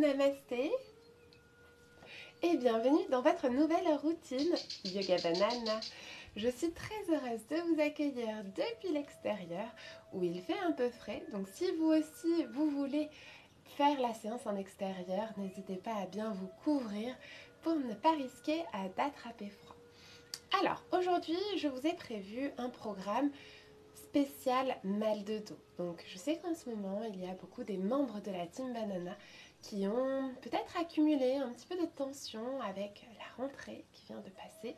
namasté et bienvenue dans votre nouvelle routine Yoga Banana. Je suis très heureuse de vous accueillir depuis l'extérieur où il fait un peu frais. Donc si vous aussi vous voulez faire la séance en extérieur, n'hésitez pas à bien vous couvrir pour ne pas risquer d'attraper froid. Alors aujourd'hui, je vous ai prévu un programme spécial mal de dos. Donc je sais qu'en ce moment, il y a beaucoup des membres de la Team Banana qui ont peut-être accumulé un petit peu de tension avec la rentrée qui vient de passer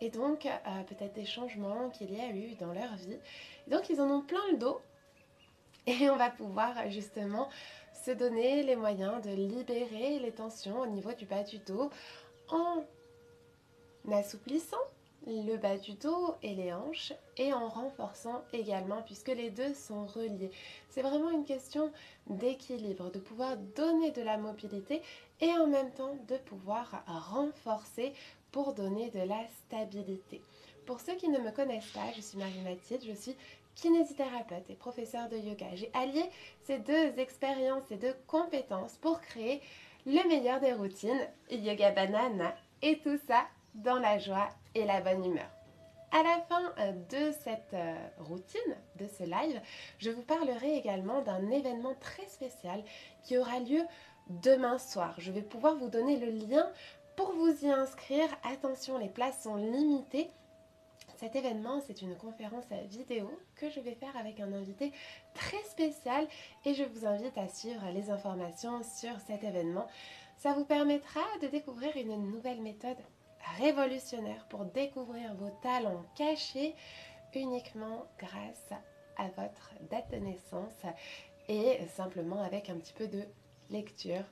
et donc euh, peut-être des changements qu'il y a eu dans leur vie. donc ils en ont plein le dos et on va pouvoir justement se donner les moyens de libérer les tensions au niveau du bas du dos en assouplissant le bas du dos et les hanches et en renforçant également puisque les deux sont reliés. C'est vraiment une question d'équilibre, de pouvoir donner de la mobilité et en même temps de pouvoir renforcer pour donner de la stabilité. Pour ceux qui ne me connaissent pas, je suis Marie Mathilde, je suis kinésithérapeute et professeur de yoga. J'ai allié ces deux expériences, ces deux compétences pour créer le meilleur des routines, Yoga Banana, et tout ça dans la joie et la bonne humeur. À la fin euh, de cette euh, routine, de ce live, je vous parlerai également d'un événement très spécial qui aura lieu demain soir. Je vais pouvoir vous donner le lien pour vous y inscrire. Attention, les places sont limitées. Cet événement, c'est une conférence vidéo que je vais faire avec un invité très spécial et je vous invite à suivre les informations sur cet événement. Ça vous permettra de découvrir une nouvelle méthode révolutionnaire pour découvrir vos talents cachés uniquement grâce à votre date de naissance et simplement avec un petit peu de lecture.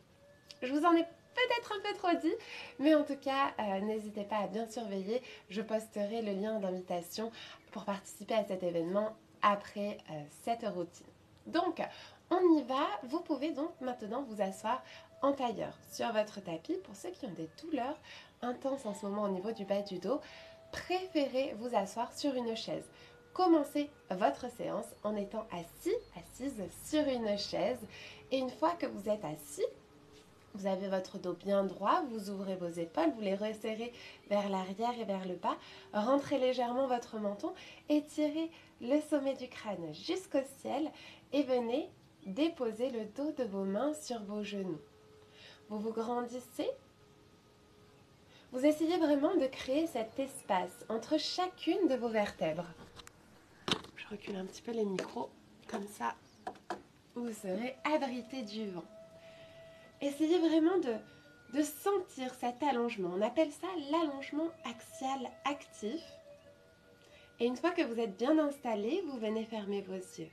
Je vous en ai peut-être un peu trop dit, mais en tout cas, euh, n'hésitez pas à bien surveiller. Je posterai le lien d'invitation pour participer à cet événement après euh, cette routine. Donc, on y va. Vous pouvez donc maintenant vous asseoir en tailleur sur votre tapis. Pour ceux qui ont des douleurs intenses en ce moment au niveau du bas du dos, préférez vous asseoir sur une chaise. Commencez votre séance en étant assis, assise sur une chaise. Et une fois que vous êtes assis, vous avez votre dos bien droit, vous ouvrez vos épaules, vous les resserrez vers l'arrière et vers le bas. Rentrez légèrement votre menton, étirez le sommet du crâne jusqu'au ciel et venez déposer le dos de vos mains sur vos genoux. Vous vous grandissez. Vous essayez vraiment de créer cet espace entre chacune de vos vertèbres. Je recule un petit peu les micros, comme ça vous serez abrité du vent. Essayez vraiment de, de sentir cet allongement. On appelle ça l'allongement axial actif. Et une fois que vous êtes bien installé, vous venez fermer vos yeux.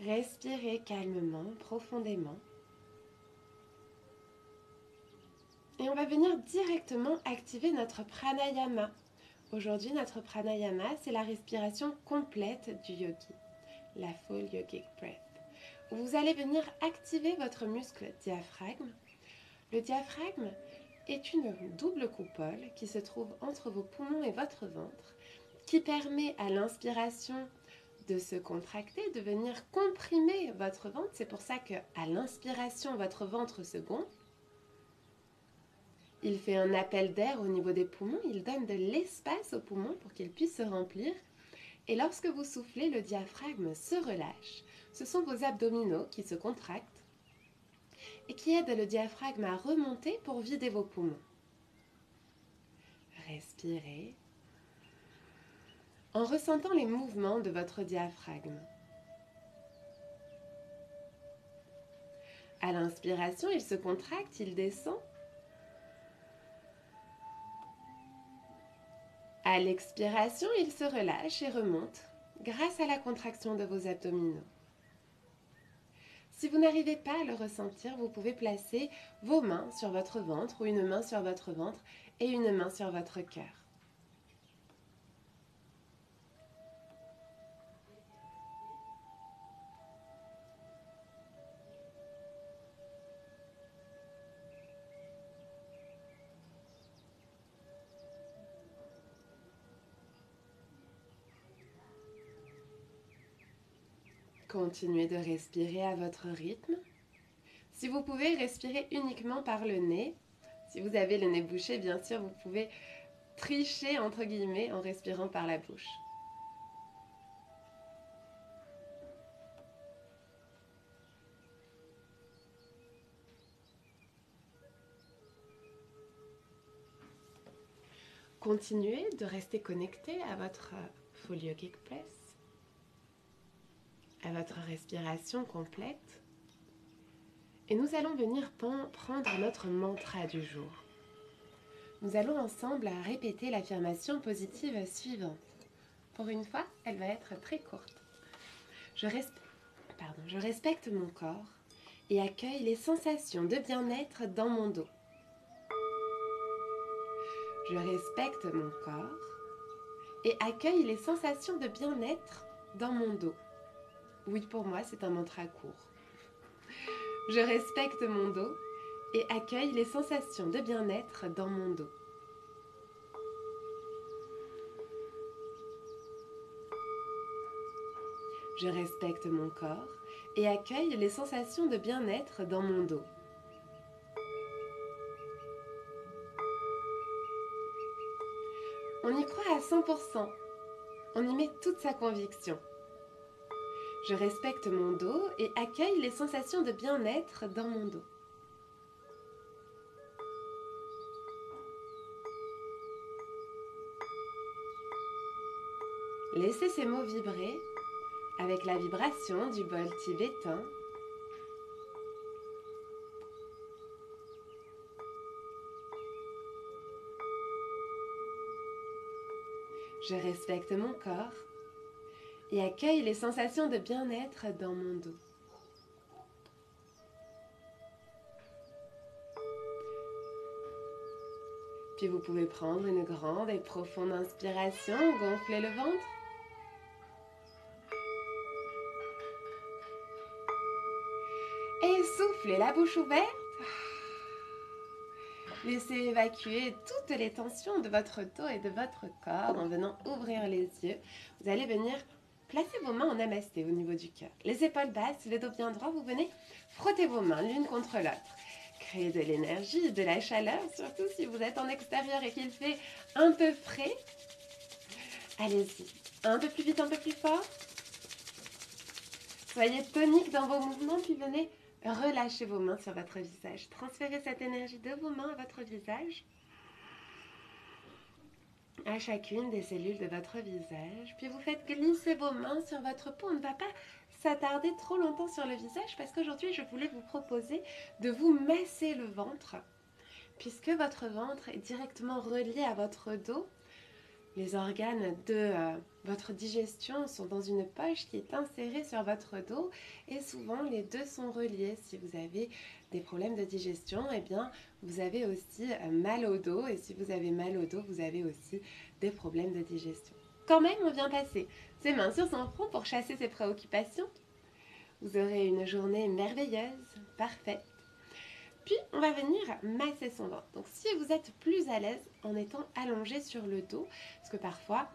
Respirez calmement, profondément. Et on va venir directement activer notre pranayama. Aujourd'hui, notre pranayama, c'est la respiration complète du yogi, la full yogic breath. Vous allez venir activer votre muscle diaphragme. Le diaphragme est une double coupole qui se trouve entre vos poumons et votre ventre, qui permet à l'inspiration de se contracter, de venir comprimer votre ventre. C'est pour ça que à l'inspiration, votre ventre se gonfle. Il fait un appel d'air au niveau des poumons, il donne de l'espace aux poumons pour qu'ils puissent se remplir. Et lorsque vous soufflez, le diaphragme se relâche. Ce sont vos abdominaux qui se contractent et qui aident le diaphragme à remonter pour vider vos poumons. Respirez en ressentant les mouvements de votre diaphragme. À l'inspiration, il se contracte, il descend. À l'expiration, il se relâche et remonte grâce à la contraction de vos abdominaux. Si vous n'arrivez pas à le ressentir, vous pouvez placer vos mains sur votre ventre ou une main sur votre ventre et une main sur votre cœur. Continuez de respirer à votre rythme. Si vous pouvez respirer uniquement par le nez, si vous avez le nez bouché, bien sûr, vous pouvez tricher entre guillemets en respirant par la bouche. Continuez de rester connecté à votre Full Yogic Press, à votre respiration complète. Et nous allons venir prendre notre mantra du jour. Nous allons ensemble répéter l'affirmation positive suivante. Pour une fois, elle va être très courte. Je, respecte mon corps et accueille les sensations de bien-être dans mon dos. Je respecte mon corps et accueille les sensations de bien-être dans mon dos. Oui, pour moi, c'est un mantra court. Je respecte mon dos et accueille les sensations de bien-être dans mon dos. Je respecte mon corps et accueille les sensations de bien-être dans mon dos. On y croit à 100%. On y met toute sa conviction. Je respecte mon dos et accueille les sensations de bien-être dans mon dos. Laissez ces mots vibrer avec la vibration du bol tibétain Je respecte mon corps et accueille les sensations de bien-être dans mon dos. Puis vous pouvez prendre une grande et profonde inspiration, gonfler le ventre. Et soufflez la bouche ouverte. Laissez évacuer toutes les tensions de votre dos et de votre corps en venant ouvrir les yeux. Vous allez venir placer vos mains en namasté au niveau du cœur. Les épaules basses, le dos bien droit, vous venez frotter vos mains l'une contre l'autre. Créer de l'énergie, de la chaleur, surtout si vous êtes en extérieur et qu'il fait un peu frais. Allez-y, un peu plus vite, un peu plus fort. Soyez tonique dans vos mouvements, puis venez Relâchez vos mains sur votre visage. Transférez cette énergie de vos mains à votre visage, à chacune des cellules de votre visage. Puis vous faites glisser vos mains sur votre peau. On ne va pas s'attarder trop longtemps sur le visage parce qu'aujourd'hui, je voulais vous proposer de vous masser le ventre puisque votre ventre est directement relié à votre dos les organes de euh, votre digestion sont dans une poche qui est insérée sur votre dos et souvent les deux sont reliés. Si vous avez des problèmes de digestion, eh bien vous avez aussi euh, mal au dos et si vous avez mal au dos, vous avez aussi des problèmes de digestion. Quand même, on vient passer ses mains sur son front pour chasser ses préoccupations. Vous aurez une journée merveilleuse, parfaite. Puis, on va venir masser son ventre. Donc, si vous êtes plus à l'aise en étant allongé sur le dos, parce que parfois,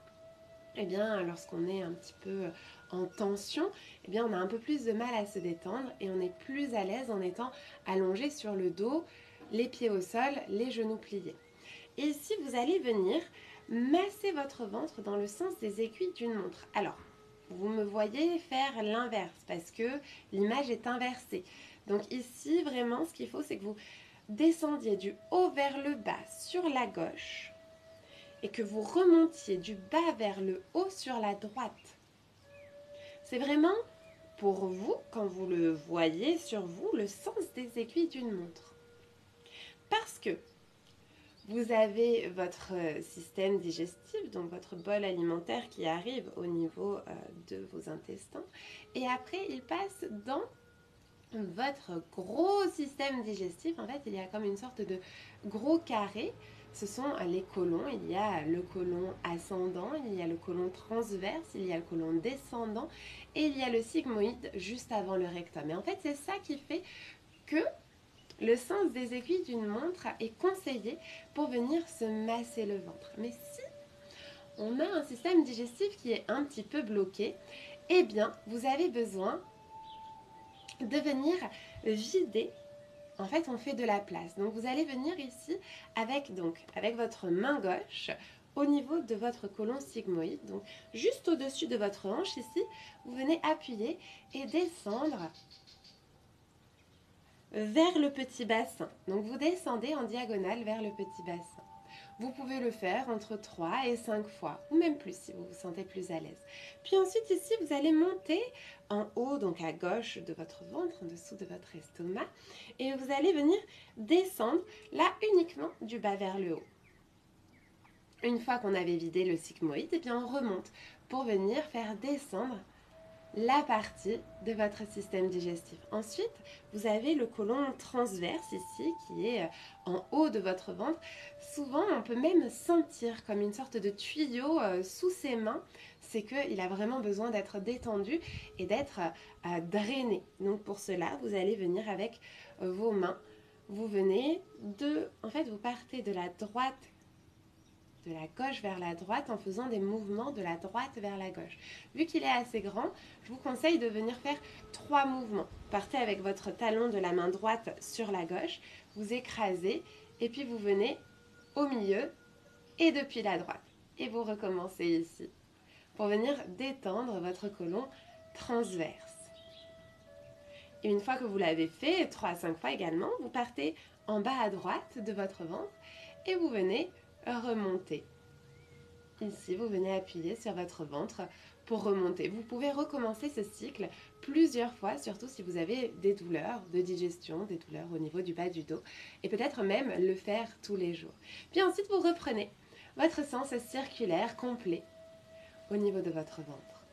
eh bien, lorsqu'on est un petit peu en tension, eh bien, on a un peu plus de mal à se détendre et on est plus à l'aise en étant allongé sur le dos, les pieds au sol, les genoux pliés. Et ici, vous allez venir masser votre ventre dans le sens des aiguilles d'une montre. Alors, vous me voyez faire l'inverse parce que l'image est inversée. Donc ici, vraiment, ce qu'il faut, c'est que vous descendiez du haut vers le bas sur la gauche et que vous remontiez du bas vers le haut sur la droite. C'est vraiment pour vous, quand vous le voyez sur vous, le sens des aiguilles d'une montre. Parce que vous avez votre système digestif, donc votre bol alimentaire qui arrive au niveau euh, de vos intestins, et après il passe dans votre gros système digestif, en fait, il y a comme une sorte de gros carré. Ce sont les côlons. Il y a le côlon ascendant, il y a le côlon transverse, il y a le côlon descendant et il y a le sigmoïde juste avant le rectum. Et en fait, c'est ça qui fait que le sens des aiguilles d'une montre est conseillé pour venir se masser le ventre. Mais si on a un système digestif qui est un petit peu bloqué, eh bien, vous avez besoin de venir vider en fait, on fait de la place. Donc, vous allez venir ici avec, donc, avec votre main gauche au niveau de votre côlon sigmoïde. Donc, juste au-dessus de votre hanche ici, vous venez appuyer et descendre vers le petit bassin. Donc, vous descendez en diagonale vers le petit bassin. Vous pouvez le faire entre 3 et 5 fois, ou même plus si vous vous sentez plus à l'aise. Puis ensuite, ici, vous allez monter haut, donc à gauche de votre ventre, en dessous de votre estomac, et vous allez venir descendre là uniquement du bas vers le haut. Une fois qu'on avait vidé le sigmoïde, eh bien on remonte pour venir faire descendre la partie de votre système digestif. Ensuite, vous avez le côlon transverse ici qui est euh, en haut de votre ventre. Souvent, on peut même sentir comme une sorte de tuyau euh, sous ses mains. C'est qu'il a vraiment besoin d'être détendu et d'être euh, drainé. Donc pour cela, vous allez venir avec vos mains. Vous venez de... En fait, vous partez de la droite de la gauche vers la droite en faisant des mouvements de la droite vers la gauche. Vu qu'il est assez grand, je vous conseille de venir faire trois mouvements. Partez avec votre talon de la main droite sur la gauche, vous écrasez et puis vous venez au milieu et depuis la droite. Et vous recommencez ici pour venir détendre votre côlon transverse. Et une fois que vous l'avez fait, 3 à 5 fois également, vous partez en bas à droite de votre ventre et vous venez remonter. Ici, vous venez appuyer sur votre ventre pour remonter. Vous pouvez recommencer ce cycle plusieurs fois, surtout si vous avez des douleurs de digestion, des douleurs au niveau du bas du dos, et peut-être même le faire tous les jours. Puis ensuite, vous reprenez votre sens circulaire complet au niveau de votre ventre.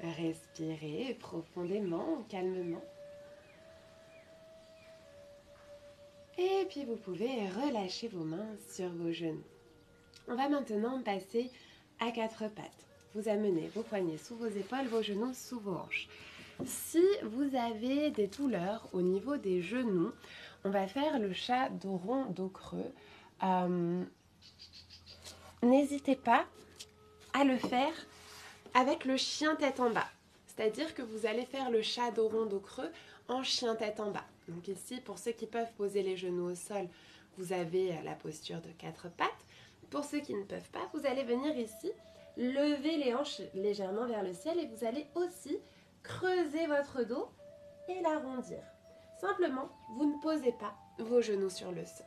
Respirez profondément, calmement. Et puis vous pouvez relâcher vos mains sur vos genoux. On va maintenant passer à quatre pattes. Vous amenez vos poignets sous vos épaules, vos genoux sous vos hanches. Si vous avez des douleurs au niveau des genoux, on va faire le chat dos rond, creux. Euh, n'hésitez pas à le faire avec le chien tête en bas. C'est-à-dire que vous allez faire le chat dos rond, creux en chien tête en bas. Donc ici, pour ceux qui peuvent poser les genoux au sol, vous avez la posture de quatre pattes. Pour ceux qui ne peuvent pas, vous allez venir ici, lever les hanches légèrement vers le ciel et vous allez aussi creuser votre dos et l'arrondir. Simplement, vous ne posez pas vos genoux sur le sol.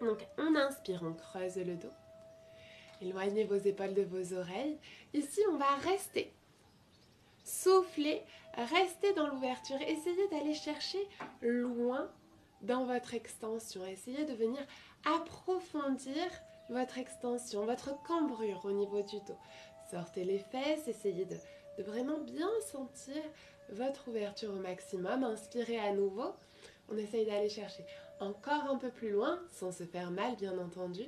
Donc on inspire, on creuse le dos. Éloignez vos épaules de vos oreilles. Ici, on va rester Soufflez, restez dans l'ouverture, essayez d'aller chercher loin dans votre extension, essayez de venir approfondir votre extension, votre cambrure au niveau du dos. Sortez les fesses, essayez de, vraiment bien sentir votre ouverture au maximum. Inspirez à nouveau. On essaye d'aller chercher encore un peu plus loin, sans se faire mal bien entendu.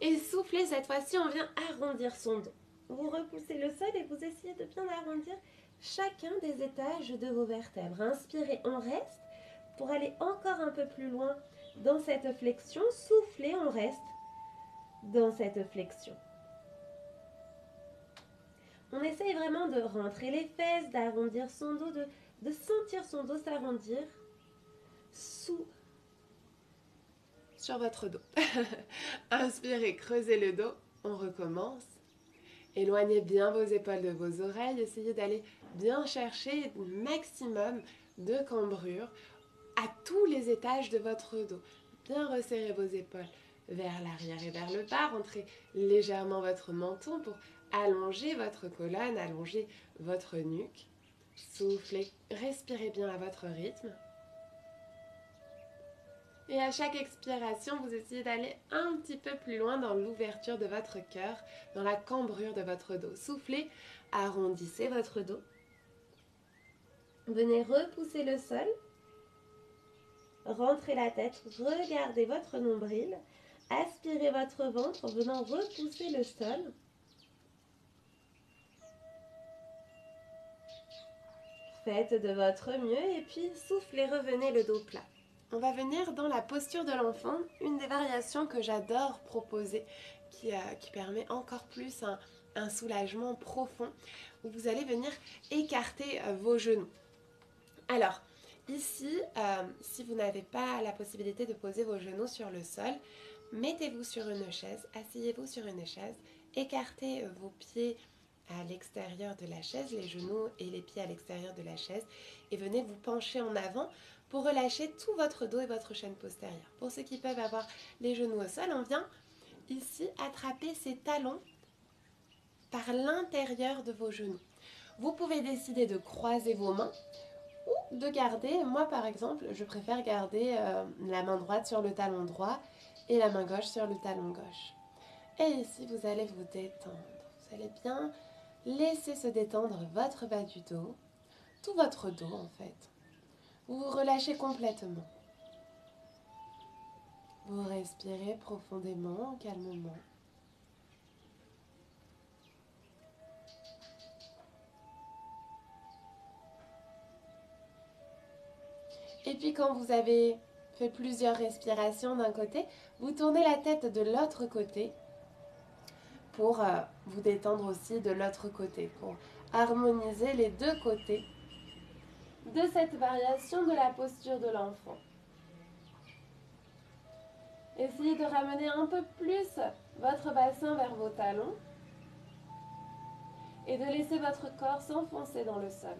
Et soufflez, cette fois-ci, on vient arrondir son dos. Vous repoussez le sol et vous essayez de bien arrondir chacun des étages de vos vertèbres. Inspirez, on reste pour aller encore un peu plus loin dans cette flexion. Soufflez, on reste dans cette flexion. On essaye vraiment de rentrer les fesses, d'arrondir son dos, de, sentir son dos s'arrondir sous sur votre dos. Inspirez, creusez le dos. On recommence. Éloignez bien vos épaules de vos oreilles. Essayez d'aller bien chercher maximum de cambrure à tous les étages de votre dos. Bien resserrer vos épaules vers l'arrière et vers le bas. Rentrez légèrement votre menton pour allonger votre colonne, allonger votre nuque. Soufflez, respirez bien à votre rythme. Et à chaque expiration, vous essayez d'aller un petit peu plus loin dans l'ouverture de votre cœur, dans la cambrure de votre dos. Soufflez, arrondissez votre dos. Venez repousser le sol. Rentrez la tête, regardez votre nombril. Aspirez votre ventre en venant repousser le sol. Faites de votre mieux et puis soufflez, revenez le dos plat. On va venir dans la posture de l'enfant, une des variations que j'adore proposer, qui, euh, permet encore plus un, soulagement profond, où vous allez venir écarter euh, vos genoux. Alors, Ici, euh, si vous n'avez pas la possibilité de poser vos genoux sur le sol, mettez-vous sur une chaise, asseyez-vous sur une chaise, écartez vos pieds à l'extérieur de la chaise, les genoux et les pieds à l'extérieur de la chaise, et venez vous pencher en avant pour relâcher tout votre dos et votre chaîne postérieure. Pour ceux qui peuvent avoir les genoux au sol, on vient ici attraper ces talons par l'intérieur de vos genoux. Vous pouvez décider de croiser vos mains ou de garder, moi par exemple, je préfère garder euh, la main droite sur le talon droit et la main gauche sur le talon gauche. Et ici, vous allez vous détendre. Vous allez bien laisser se détendre votre bas du dos, tout votre dos en fait. Vous vous relâchez complètement. Vous respirez profondément, calmement. Et puis quand vous avez fait plusieurs respirations d'un côté, vous tournez la tête de l'autre côté pour euh, vous détendre aussi de l'autre côté, pour harmoniser les deux côtés de cette variation de la posture de l'enfant. Essayez de ramener un peu plus votre bassin vers vos talons et de laisser votre corps s'enfoncer dans le sol.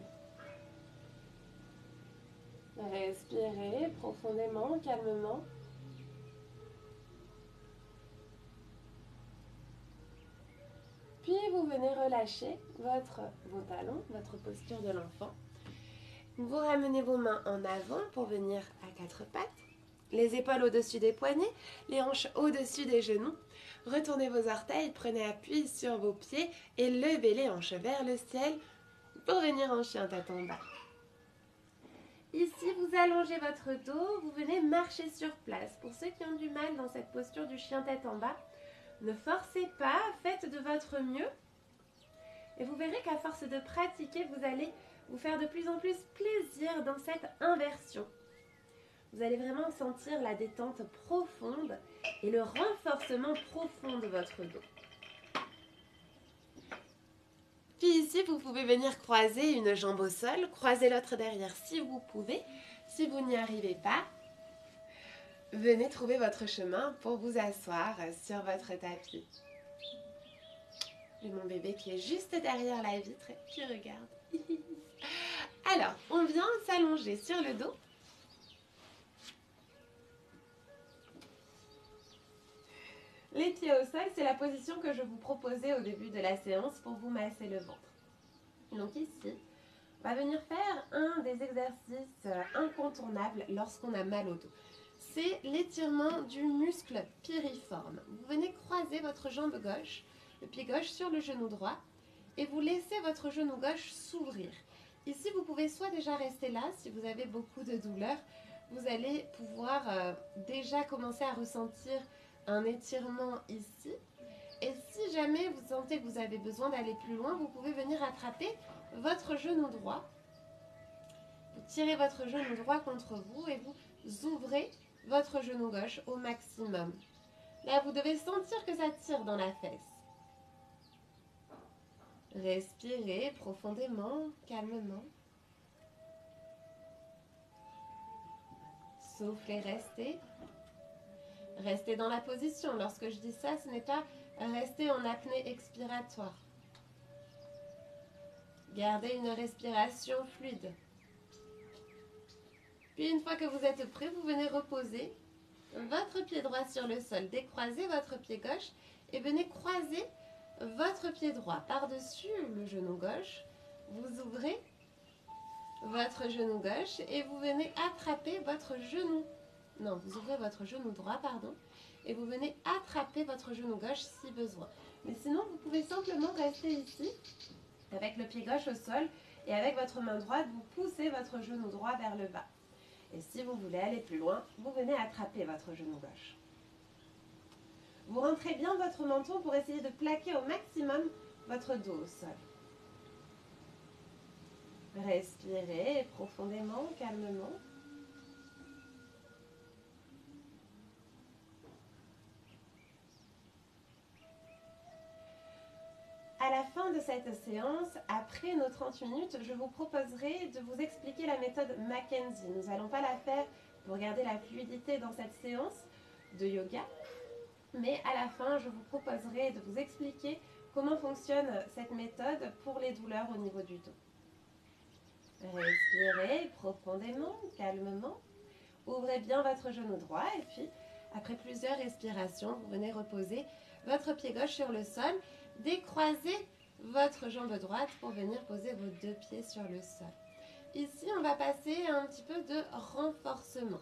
Respirez profondément, calmement. Puis vous venez relâcher votre, vos talons, votre posture de l'enfant. Vous ramenez vos mains en avant pour venir à quatre pattes. Les épaules au-dessus des poignets, les hanches au-dessus des genoux. Retournez vos orteils, prenez appui sur vos pieds et levez les hanches vers le ciel pour venir en chien tête bas. Ici, vous allongez votre dos, vous venez marcher sur place. Pour ceux qui ont du mal dans cette posture du chien tête en bas, ne forcez pas, faites de votre mieux. Et vous verrez qu'à force de pratiquer, vous allez vous faire de plus en plus plaisir dans cette inversion. Vous allez vraiment sentir la détente profonde et le renforcement profond de votre dos. Puis ici, vous pouvez venir croiser une jambe au sol, croiser l'autre derrière si vous pouvez. Si vous n'y arrivez pas, venez trouver votre chemin pour vous asseoir sur votre tapis. Et mon bébé qui est juste derrière la vitre qui regarde. Alors, on vient s'allonger sur le dos. Les pieds au sol, c'est la position que je vous proposais au début de la séance pour vous masser le ventre. Donc ici, on va venir faire un des exercices incontournables lorsqu'on a mal au dos. C'est l'étirement du muscle piriforme. Vous venez croiser votre jambe gauche, le pied gauche sur le genou droit, et vous laissez votre genou gauche s'ouvrir. Ici, vous pouvez soit déjà rester là, si vous avez beaucoup de douleur, vous allez pouvoir euh, déjà commencer à ressentir un étirement ici. Et si jamais vous sentez que vous avez besoin d'aller plus loin, vous pouvez venir attraper votre genou droit. Vous tirez votre genou droit contre vous et vous ouvrez votre genou gauche au maximum. Là, vous devez sentir que ça tire dans la fesse. Respirez profondément, calmement. Soufflez, restez. Restez dans la position. Lorsque je dis ça, ce n'est pas rester en apnée expiratoire. Gardez une respiration fluide. Puis une fois que vous êtes prêt, vous venez reposer votre pied droit sur le sol. Décroisez votre pied gauche et venez croiser votre pied droit par-dessus le genou gauche. Vous ouvrez votre genou gauche et vous venez attraper votre genou. Non, vous ouvrez votre genou droit, pardon, et vous venez attraper votre genou gauche si besoin. Mais sinon, vous pouvez simplement rester ici avec le pied gauche au sol et avec votre main droite, vous poussez votre genou droit vers le bas. Et si vous voulez aller plus loin, vous venez attraper votre genou gauche. Vous rentrez bien votre menton pour essayer de plaquer au maximum votre dos au sol. Respirez profondément, calmement. À la fin de cette séance, après nos 30 minutes, je vous proposerai de vous expliquer la méthode Mackenzie. Nous n'allons pas la faire pour garder la fluidité dans cette séance de yoga, mais à la fin, je vous proposerai de vous expliquer comment fonctionne cette méthode pour les douleurs au niveau du dos. Respirez profondément, calmement. Ouvrez bien votre genou droit et puis, après plusieurs respirations, vous venez reposer votre pied gauche sur le sol. Décroisez votre jambe droite pour venir poser vos deux pieds sur le sol. Ici, on va passer un petit peu de renforcement.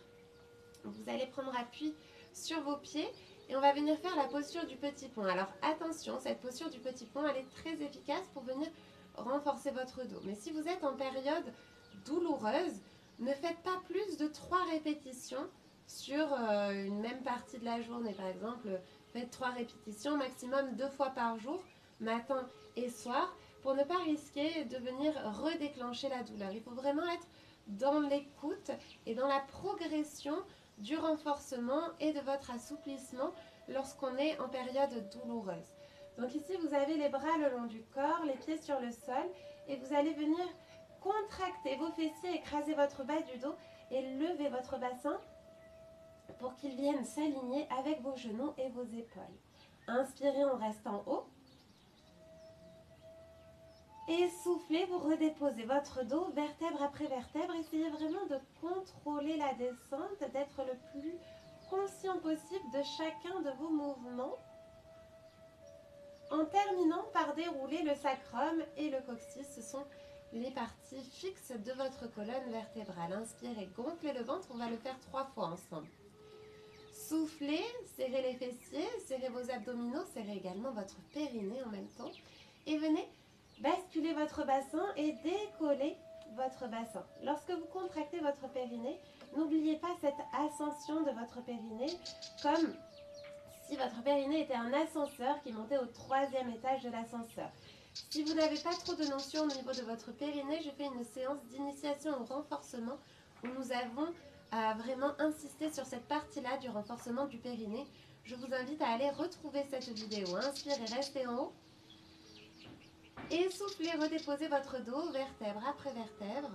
Vous allez prendre appui sur vos pieds et on va venir faire la posture du petit pont. Alors attention, cette posture du petit pont, elle est très efficace pour venir renforcer votre dos. Mais si vous êtes en période douloureuse, ne faites pas plus de 3 répétitions sur euh, une même partie de la journée. Par exemple, faites 3 répétitions, maximum deux fois par jour, matin et soir, pour ne pas risquer de venir redéclencher la douleur. Il faut vraiment être dans l'écoute et dans la progression du renforcement et de votre assouplissement lorsqu'on est en période douloureuse. Donc ici, vous avez les bras le long du corps, les pieds sur le sol et vous allez venir contracter vos fessiers, écraser votre bas du dos et lever votre bassin pour qu'il vienne s'aligner avec vos genoux et vos épaules. Inspirez, on reste en haut. Et soufflez, vous redéposez votre dos vertèbre après vertèbre. Essayez vraiment de contrôler la descente, d'être le plus conscient possible de chacun de vos mouvements. En terminant par dérouler le sacrum et le coccyx, ce sont les parties fixes de votre colonne vertébrale. Inspirez, gonflez le ventre, on va le faire trois fois ensemble. Soufflez, serrez les fessiers, serrez vos abdominaux, serrez également votre périnée en même temps. Et venez basculer votre bassin et décoller votre bassin. Lorsque vous contractez votre périnée, n'oubliez pas cette ascension de votre périnée comme si votre périnée était un ascenseur qui montait au troisième étage de l'ascenseur. Si vous n'avez pas trop de notions au niveau de votre périnée, je fais une séance d'initiation au renforcement où nous avons à vraiment insisté sur cette partie-là du renforcement du périnée. Je vous invite à aller retrouver cette vidéo. Inspirez, restez en haut. Et soufflez, redéposez votre dos, vertèbre après vertèbre.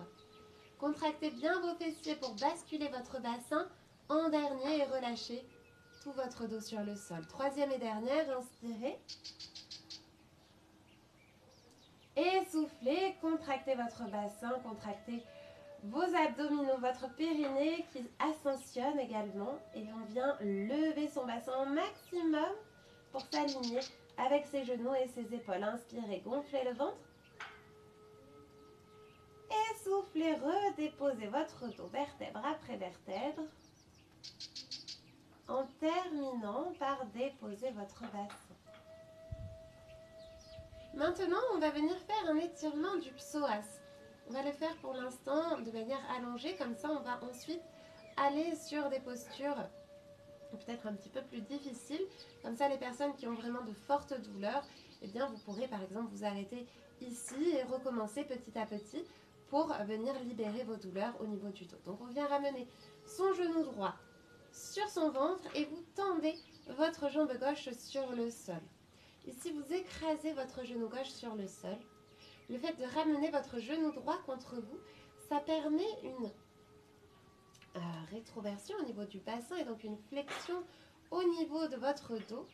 Contractez bien vos fessiers pour basculer votre bassin en dernier et relâchez tout votre dos sur le sol. Troisième et dernière, inspirez. Et soufflez, contractez votre bassin, contractez vos abdominaux, votre périnée qui ascensionne également. Et on vient lever son bassin au maximum pour s'aligner avec ses genoux et ses épaules. Inspirez, gonflez le ventre. Et soufflez, redéposez votre dos vertèbre après vertèbre. En terminant par déposer votre bassin. Maintenant, on va venir faire un étirement du psoas. On va le faire pour l'instant de manière allongée, comme ça on va ensuite aller sur des postures peut-être un petit peu plus difficiles. Comme ça, les personnes qui ont vraiment de fortes douleurs, eh bien, vous pourrez par exemple vous arrêter ici et recommencer petit à petit pour venir libérer vos douleurs au niveau du dos. Donc, on vient ramener son genou droit sur son ventre et vous tendez votre jambe gauche sur le sol. Ici, vous écrasez votre genou gauche sur le sol. Le fait de ramener votre genou droit contre vous, ça permet une euh, rétroversion au niveau du bassin et donc une flexion au niveau de votre dos.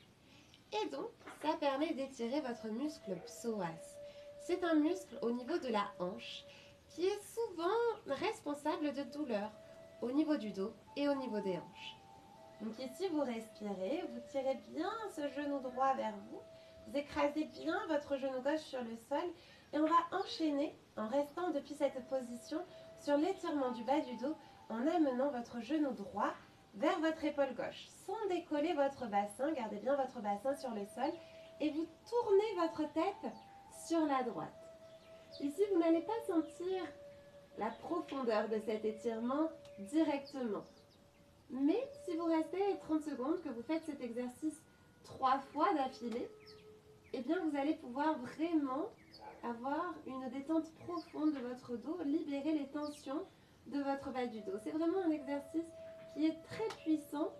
Et donc, ça permet d'étirer votre muscle psoas. C'est un muscle au niveau de la hanche qui est souvent responsable de douleurs au niveau du dos et au niveau des hanches. Donc ici, vous respirez, vous tirez bien ce genou droit vers vous vous écrasez bien votre genou gauche sur le sol et on va enchaîner en restant depuis cette position sur l'étirement du bas du dos en amenant votre genou droit vers votre épaule gauche sans décoller votre bassin. Gardez bien votre bassin sur le sol et vous tournez votre tête sur la droite. Ici, vous n'allez pas sentir la profondeur de cet étirement directement. Mais si vous restez 30 secondes, que vous faites cet exercice trois fois d'affilée, eh bien vous allez pouvoir vraiment avoir une détente profonde de votre dos, libérer les tensions de votre bas du dos. C'est vraiment un exercice qui est très puissant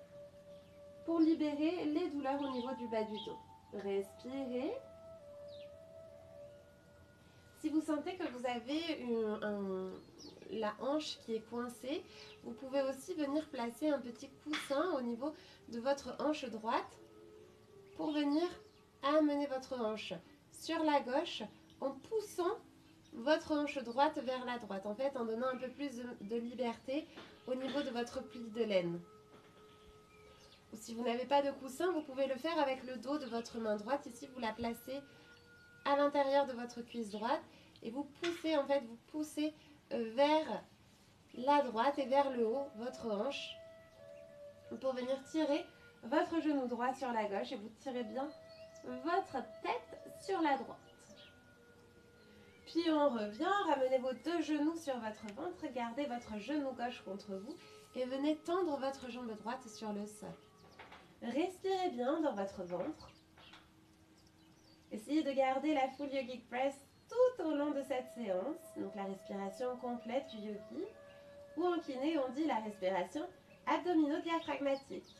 pour libérer les douleurs au niveau du bas du dos. Respirez. Si vous sentez que vous avez la hanche qui est coincée, vous pouvez aussi venir placer un petit coussin au niveau de votre hanche droite pour venir amener votre hanche sur la gauche en poussant votre hanche droite vers la droite, en fait en donnant un peu plus de, liberté au niveau de votre pli de laine. Ou si vous n'avez pas de coussin, vous pouvez le faire avec le dos de votre main droite. Ici, vous la placez à l'intérieur de votre cuisse droite et vous poussez, en fait, vous poussez euh, vers la droite et vers le haut votre hanche pour venir tirer votre genou droit sur la gauche et vous tirez bien votre tête sur la droite. Puis on revient, ramenez vos deux genoux sur votre ventre, gardez votre genou gauche contre vous et venez tendre votre jambe droite sur le sol. Respirez bien dans votre ventre. Essayez de garder la full yogic press tout au long de cette séance, donc la respiration complète du yogi, ou en kiné on dit la respiration abdomino-diaphragmatique.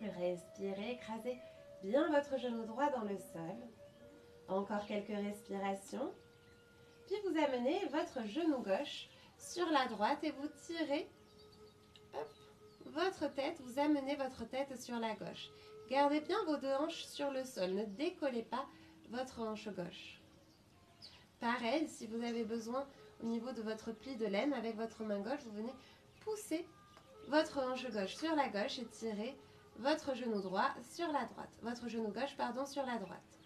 Respirez, écrasez bien votre genou droit dans le sol. Encore quelques respirations. Puis vous amenez votre genou gauche sur la droite et vous tirez votre tête, vous amenez votre tête sur la gauche. Gardez bien vos deux hanches sur le sol, ne décollez pas votre hanche gauche. Pareil, si vous avez besoin au niveau de votre pli de laine, avec votre main gauche, vous venez pousser votre hanche gauche sur la gauche et tirer votre genou droit sur la droite. Votre genou gauche, pardon, sur la droite.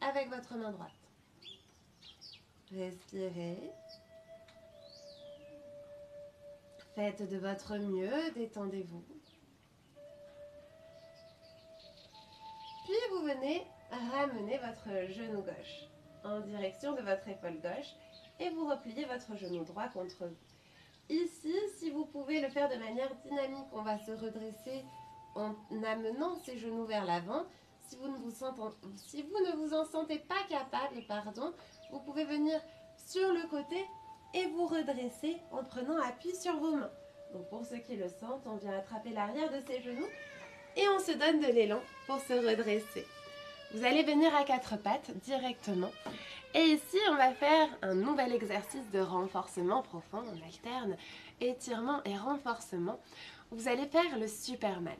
Avec votre main droite. Respirez. Faites de votre mieux, détendez-vous. Puis vous venez ramener votre genou gauche en direction de votre épaule gauche et vous repliez votre genou droit contre vous. Ici, si vous pouvez le faire de manière dynamique, on va se redresser en amenant ses genoux vers l'avant. Si, vous ne vous vous en sentez pas capable, pardon, vous pouvez venir sur le côté et vous redresser en prenant appui sur vos mains. Donc pour ceux qui le sentent, on vient attraper l'arrière de ses genoux et on se donne de l'élan pour se redresser. Vous allez venir à quatre pattes directement. Et ici, on va faire un nouvel exercice de renforcement profond. On alterne étirement et renforcement. Vous allez faire le Superman.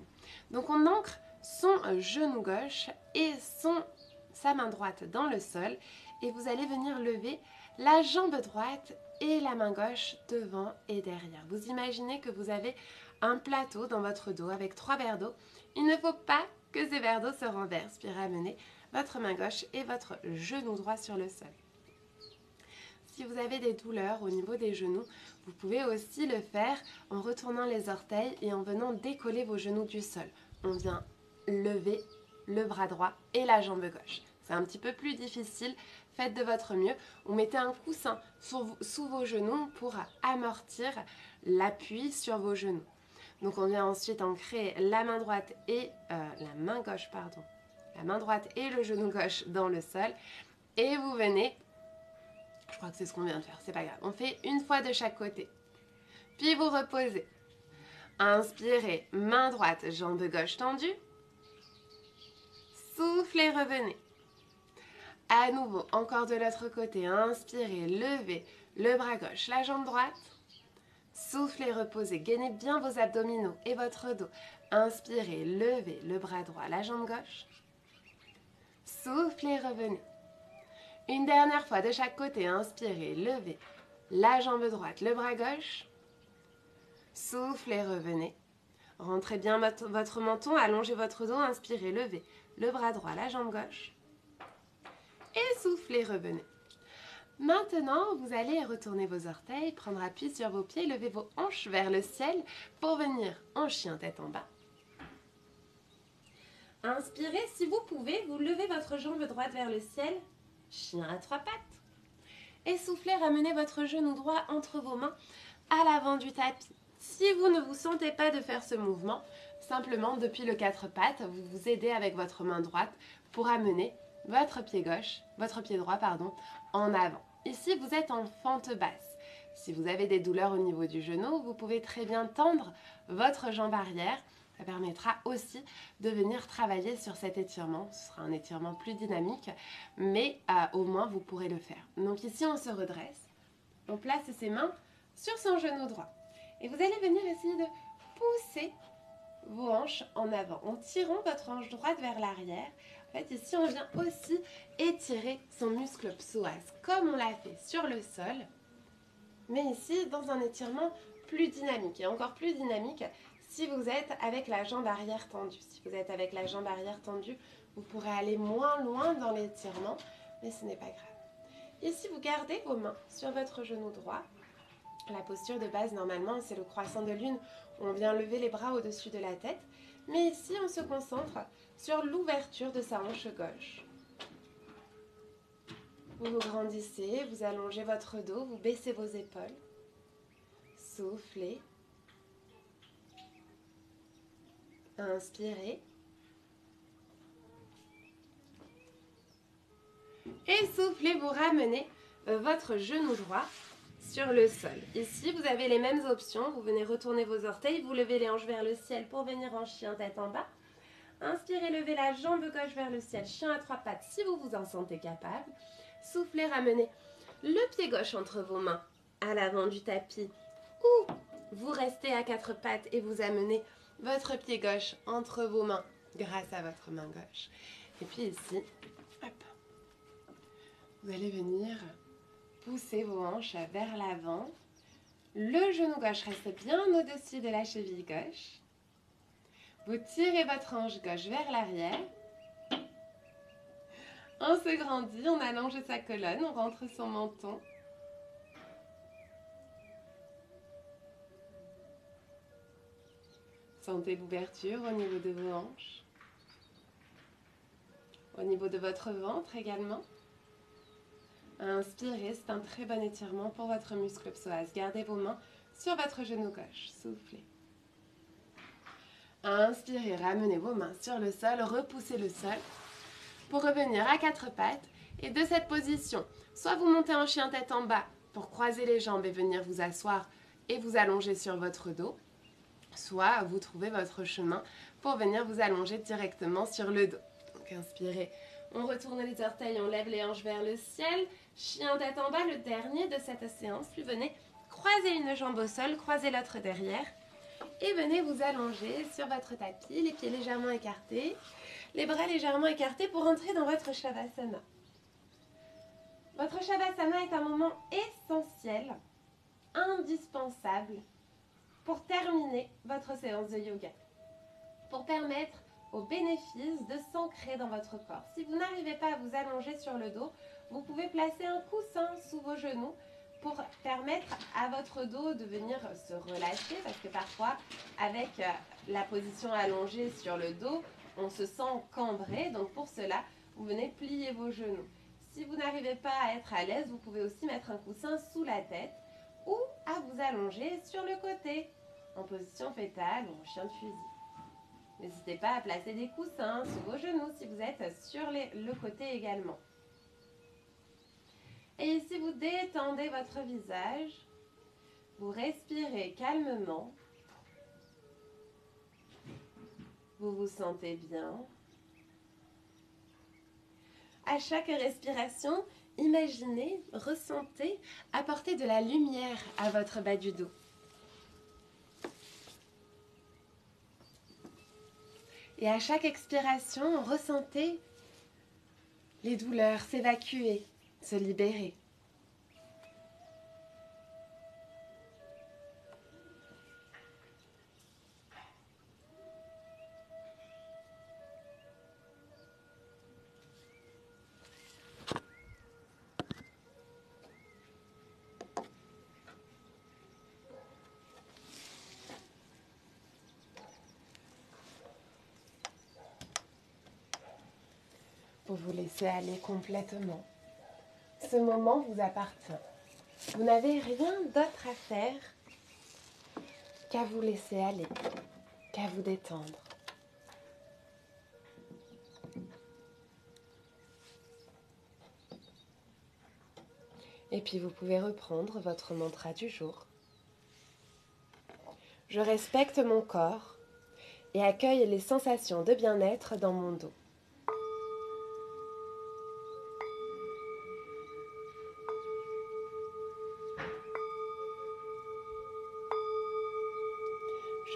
Donc on ancre son genou gauche et son, sa main droite dans le sol. Et vous allez venir lever la jambe droite et la main gauche devant et derrière. Vous imaginez que vous avez un plateau dans votre dos avec trois verres d'eau. Il ne faut pas que ces verres d'eau se renversent, puis ramenez votre main gauche et votre genou droit sur le sol. Si vous avez des douleurs au niveau des genoux, vous pouvez aussi le faire en retournant les orteils et en venant décoller vos genoux du sol. On vient lever le bras droit et la jambe gauche. C'est un petit peu plus difficile, faites de votre mieux. Vous mettez un coussin sous, vos genoux pour amortir l'appui sur vos genoux. Donc on vient ensuite ancrer la main droite et euh, la main gauche, pardon, la main droite et le genou gauche dans le sol. Et vous venez, je crois que c'est ce qu'on vient de faire, c'est pas grave. On fait une fois de chaque côté. Puis vous reposez. Inspirez, main droite, jambe gauche tendue. Soufflez, revenez. À nouveau, encore de l'autre côté, inspirez, levez le bras gauche, la jambe droite. Soufflez, reposez, gainez bien vos abdominaux et votre dos. Inspirez, levez le bras droit, la jambe gauche. Soufflez, revenez. Une dernière fois de chaque côté, inspirez, levez la jambe droite, le bras gauche. Soufflez, revenez. Rentrez bien votre menton, allongez votre dos, inspirez, levez le bras droit, la jambe gauche et soufflez, revenez. Maintenant, vous allez retourner vos orteils, prendre appui sur vos pieds, lever vos hanches vers le ciel pour venir en chien tête en bas. Inspirez, si vous pouvez, vous levez votre jambe droite vers le ciel, chien à trois pattes. Et soufflez, ramenez votre genou droit entre vos mains à l'avant du tapis. Si vous ne vous sentez pas de faire ce mouvement, simplement depuis le quatre pattes, vous vous aidez avec votre main droite pour amener votre pied gauche, votre pied droit, pardon, en avant. Ici, vous êtes en fente basse. Si vous avez des douleurs au niveau du genou, vous pouvez très bien tendre votre jambe arrière Ça permettra aussi de venir travailler sur cet étirement. Ce sera un étirement plus dynamique, mais euh, au moins vous pourrez le faire. Donc ici, on se redresse. On place ses mains sur son genou droit. Et vous allez venir essayer de pousser vos hanches en avant en tirant votre hanche droite vers l'arrière. En fait, ici, on vient aussi étirer son muscle psoas, comme on l'a fait sur le sol, mais ici, dans un étirement plus dynamique. Et encore plus dynamique si vous êtes avec la jambe arrière tendue. Si vous êtes avec la jambe arrière tendue, vous pourrez aller moins loin dans l'étirement, mais ce n'est pas grave. Ici, vous gardez vos mains sur votre genou droit. La posture de base, normalement, c'est le croissant de lune. On vient lever les bras au-dessus de la tête. Mais ici, on se concentre sur l'ouverture de sa hanche gauche. Vous vous grandissez, vous allongez votre dos, vous baissez vos épaules. Soufflez. Inspirez. Et soufflez, vous ramenez euh, votre genou droit sur le sol. Ici, vous avez les mêmes options. Vous venez retourner vos orteils, vous levez les hanches vers le ciel pour venir en chien tête en bas. Inspirez, levez la jambe gauche vers le ciel, chien à trois pattes si vous vous en sentez capable. Soufflez, ramenez le pied gauche entre vos mains à l'avant du tapis ou vous restez à quatre pattes et vous amenez votre pied gauche entre vos mains grâce à votre main gauche. Et puis ici, vous allez venir pousser vos hanches vers l'avant. Le genou gauche reste bien au-dessus de la cheville gauche. Vous tirez votre hanche gauche vers l'arrière. On se grandit, on allonge sa colonne, on rentre son menton. Sentez l'ouverture au niveau de vos hanches, au niveau de votre ventre également. Inspirez, c'est un très bon étirement pour votre muscle psoas. Gardez vos mains sur votre genou gauche. Soufflez. Inspirez, ramenez vos mains sur le sol, repoussez le sol pour revenir à quatre pattes. Et de cette position, soit vous montez en chien tête en bas pour croiser les jambes et venir vous asseoir et vous allonger sur votre dos, soit vous trouvez votre chemin pour venir vous allonger directement sur le dos. Donc inspirez, on retourne les orteils, on lève les hanches vers le ciel, chien tête en bas, le dernier de cette séance, puis venez croiser une jambe au sol, croiser l'autre derrière et venez vous allonger sur votre tapis, les pieds légèrement écartés, les bras légèrement écartés pour entrer dans votre Shavasana. Votre Shavasana est un moment essentiel, indispensable pour terminer votre séance de yoga, pour permettre au bénéfice de s'ancrer dans votre corps. Si vous n'arrivez pas à vous allonger sur le dos, vous pouvez placer un coussin sous vos genoux pour permettre à votre dos de venir se relâcher parce que parfois avec euh, la position allongée sur le dos, on se sent cambré. Donc pour cela, vous venez plier vos genoux. Si vous n'arrivez pas à être à l'aise, vous pouvez aussi mettre un coussin sous la tête ou à vous allonger sur le côté en position fétale ou en chien de fusil. N'hésitez pas à placer des coussins sous vos genoux si vous êtes sur le côté également. Et ici, vous détendez votre visage. Vous respirez calmement. Vous vous sentez bien. À chaque respiration, imaginez, ressentez, apportez de la lumière à votre bas du dos. Et à chaque expiration, ressentez les douleurs s'évacuer, se libérer. Vous vous laissez aller complètement. Ce moment vous appartient. Vous n'avez rien d'autre à faire qu'à vous laisser aller, qu'à vous détendre. Et puis vous pouvez reprendre votre mantra du jour. Je respecte mon corps et accueille les sensations de bien-être dans mon dos.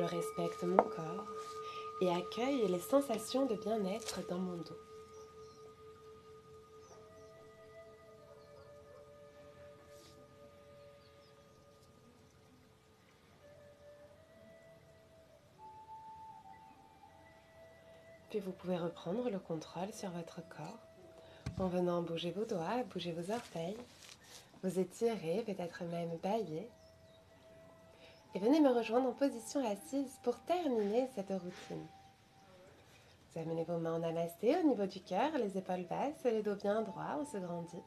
Je respecte mon corps et accueille les sensations de bien-être dans mon dos. Puis vous pouvez reprendre le contrôle sur votre corps en venant bouger vos doigts, bouger vos orteils, vous étirer, peut-être même bailler. Et venez me rejoindre en position assise pour terminer cette routine. Vous amenez vos mains en namasté au niveau du cœur, les épaules basses, le dos bien droit, on se grandit.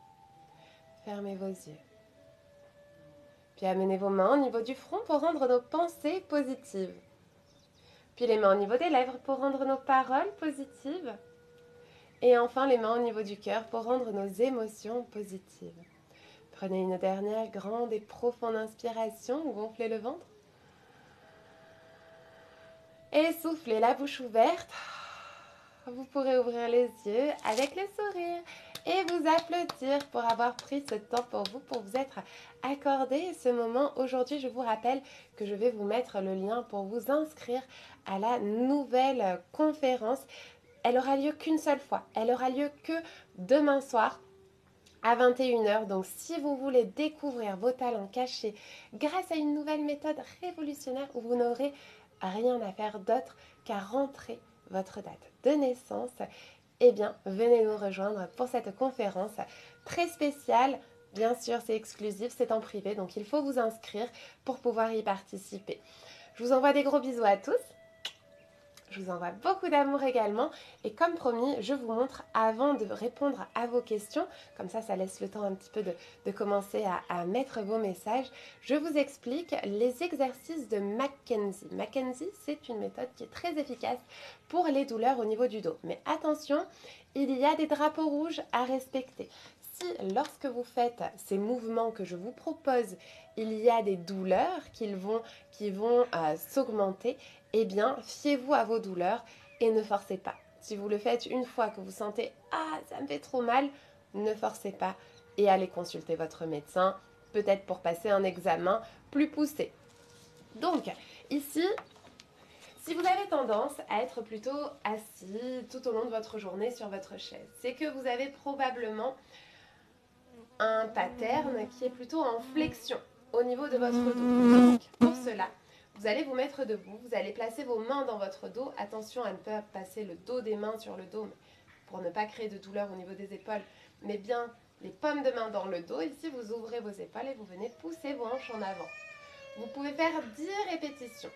Fermez vos yeux. Puis amenez vos mains au niveau du front pour rendre nos pensées positives. Puis les mains au niveau des lèvres pour rendre nos paroles positives. Et enfin les mains au niveau du cœur pour rendre nos émotions positives. Prenez une dernière grande et profonde inspiration, gonflez le ventre. Et soufflez la bouche ouverte. Vous pourrez ouvrir les yeux avec le sourire et vous applaudir pour avoir pris ce temps pour vous, pour vous être accordé ce moment. Aujourd'hui, je vous rappelle que je vais vous mettre le lien pour vous inscrire à la nouvelle conférence. Elle aura lieu qu'une seule fois. Elle aura lieu que demain soir à 21h. Donc si vous voulez découvrir vos talents cachés grâce à une nouvelle méthode révolutionnaire où vous n'aurez rien à faire d'autre qu'à rentrer votre date de naissance, eh bien venez nous rejoindre pour cette conférence très spéciale. Bien sûr, c'est exclusif, c'est en privé, donc il faut vous inscrire pour pouvoir y participer. Je vous envoie des gros bisous à tous. Je vous envoie beaucoup d'amour également. Et comme promis, je vous montre avant de répondre à vos questions, comme ça, ça laisse le temps un petit peu de, commencer à, mettre vos messages. Je vous explique les exercices de Mackenzie. Mackenzie, c'est une méthode qui est très efficace pour les douleurs au niveau du dos. Mais attention, il y a des drapeaux rouges à respecter si lorsque vous faites ces mouvements que je vous propose, il y a des douleurs qui vont, qui vont euh, s'augmenter, eh bien, fiez-vous à vos douleurs et ne forcez pas. Si vous le faites une fois que vous sentez Ah, ça me fait trop mal, ne forcez pas et allez consulter votre médecin, peut-être pour passer un examen plus poussé. Donc, ici, si vous avez tendance à être plutôt assis tout au long de votre journée sur votre chaise, c'est que vous avez probablement un pattern qui est plutôt en flexion au niveau de votre dos. Donc, pour cela, vous allez vous mettre debout, vous allez placer vos mains dans votre dos. Attention à ne pas passer le dos des mains sur le dos pour ne pas créer de douleur au niveau des épaules, mais bien les pommes de main dans le dos. Ici, vous ouvrez vos épaules et vous venez pousser vos hanches en avant. Vous pouvez faire 10 répétitions.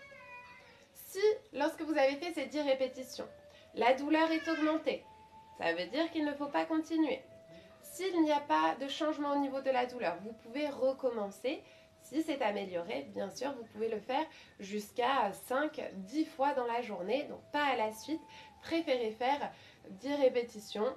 Si, lorsque vous avez fait ces 10 répétitions, la douleur est augmentée, ça veut dire qu'il ne faut pas continuer. S'il n'y a pas de changement au niveau de la douleur, vous pouvez recommencer si c'est amélioré, bien sûr, vous pouvez le faire jusqu'à 5-10 fois dans la journée, donc pas à la suite. Préférez faire 10 répétitions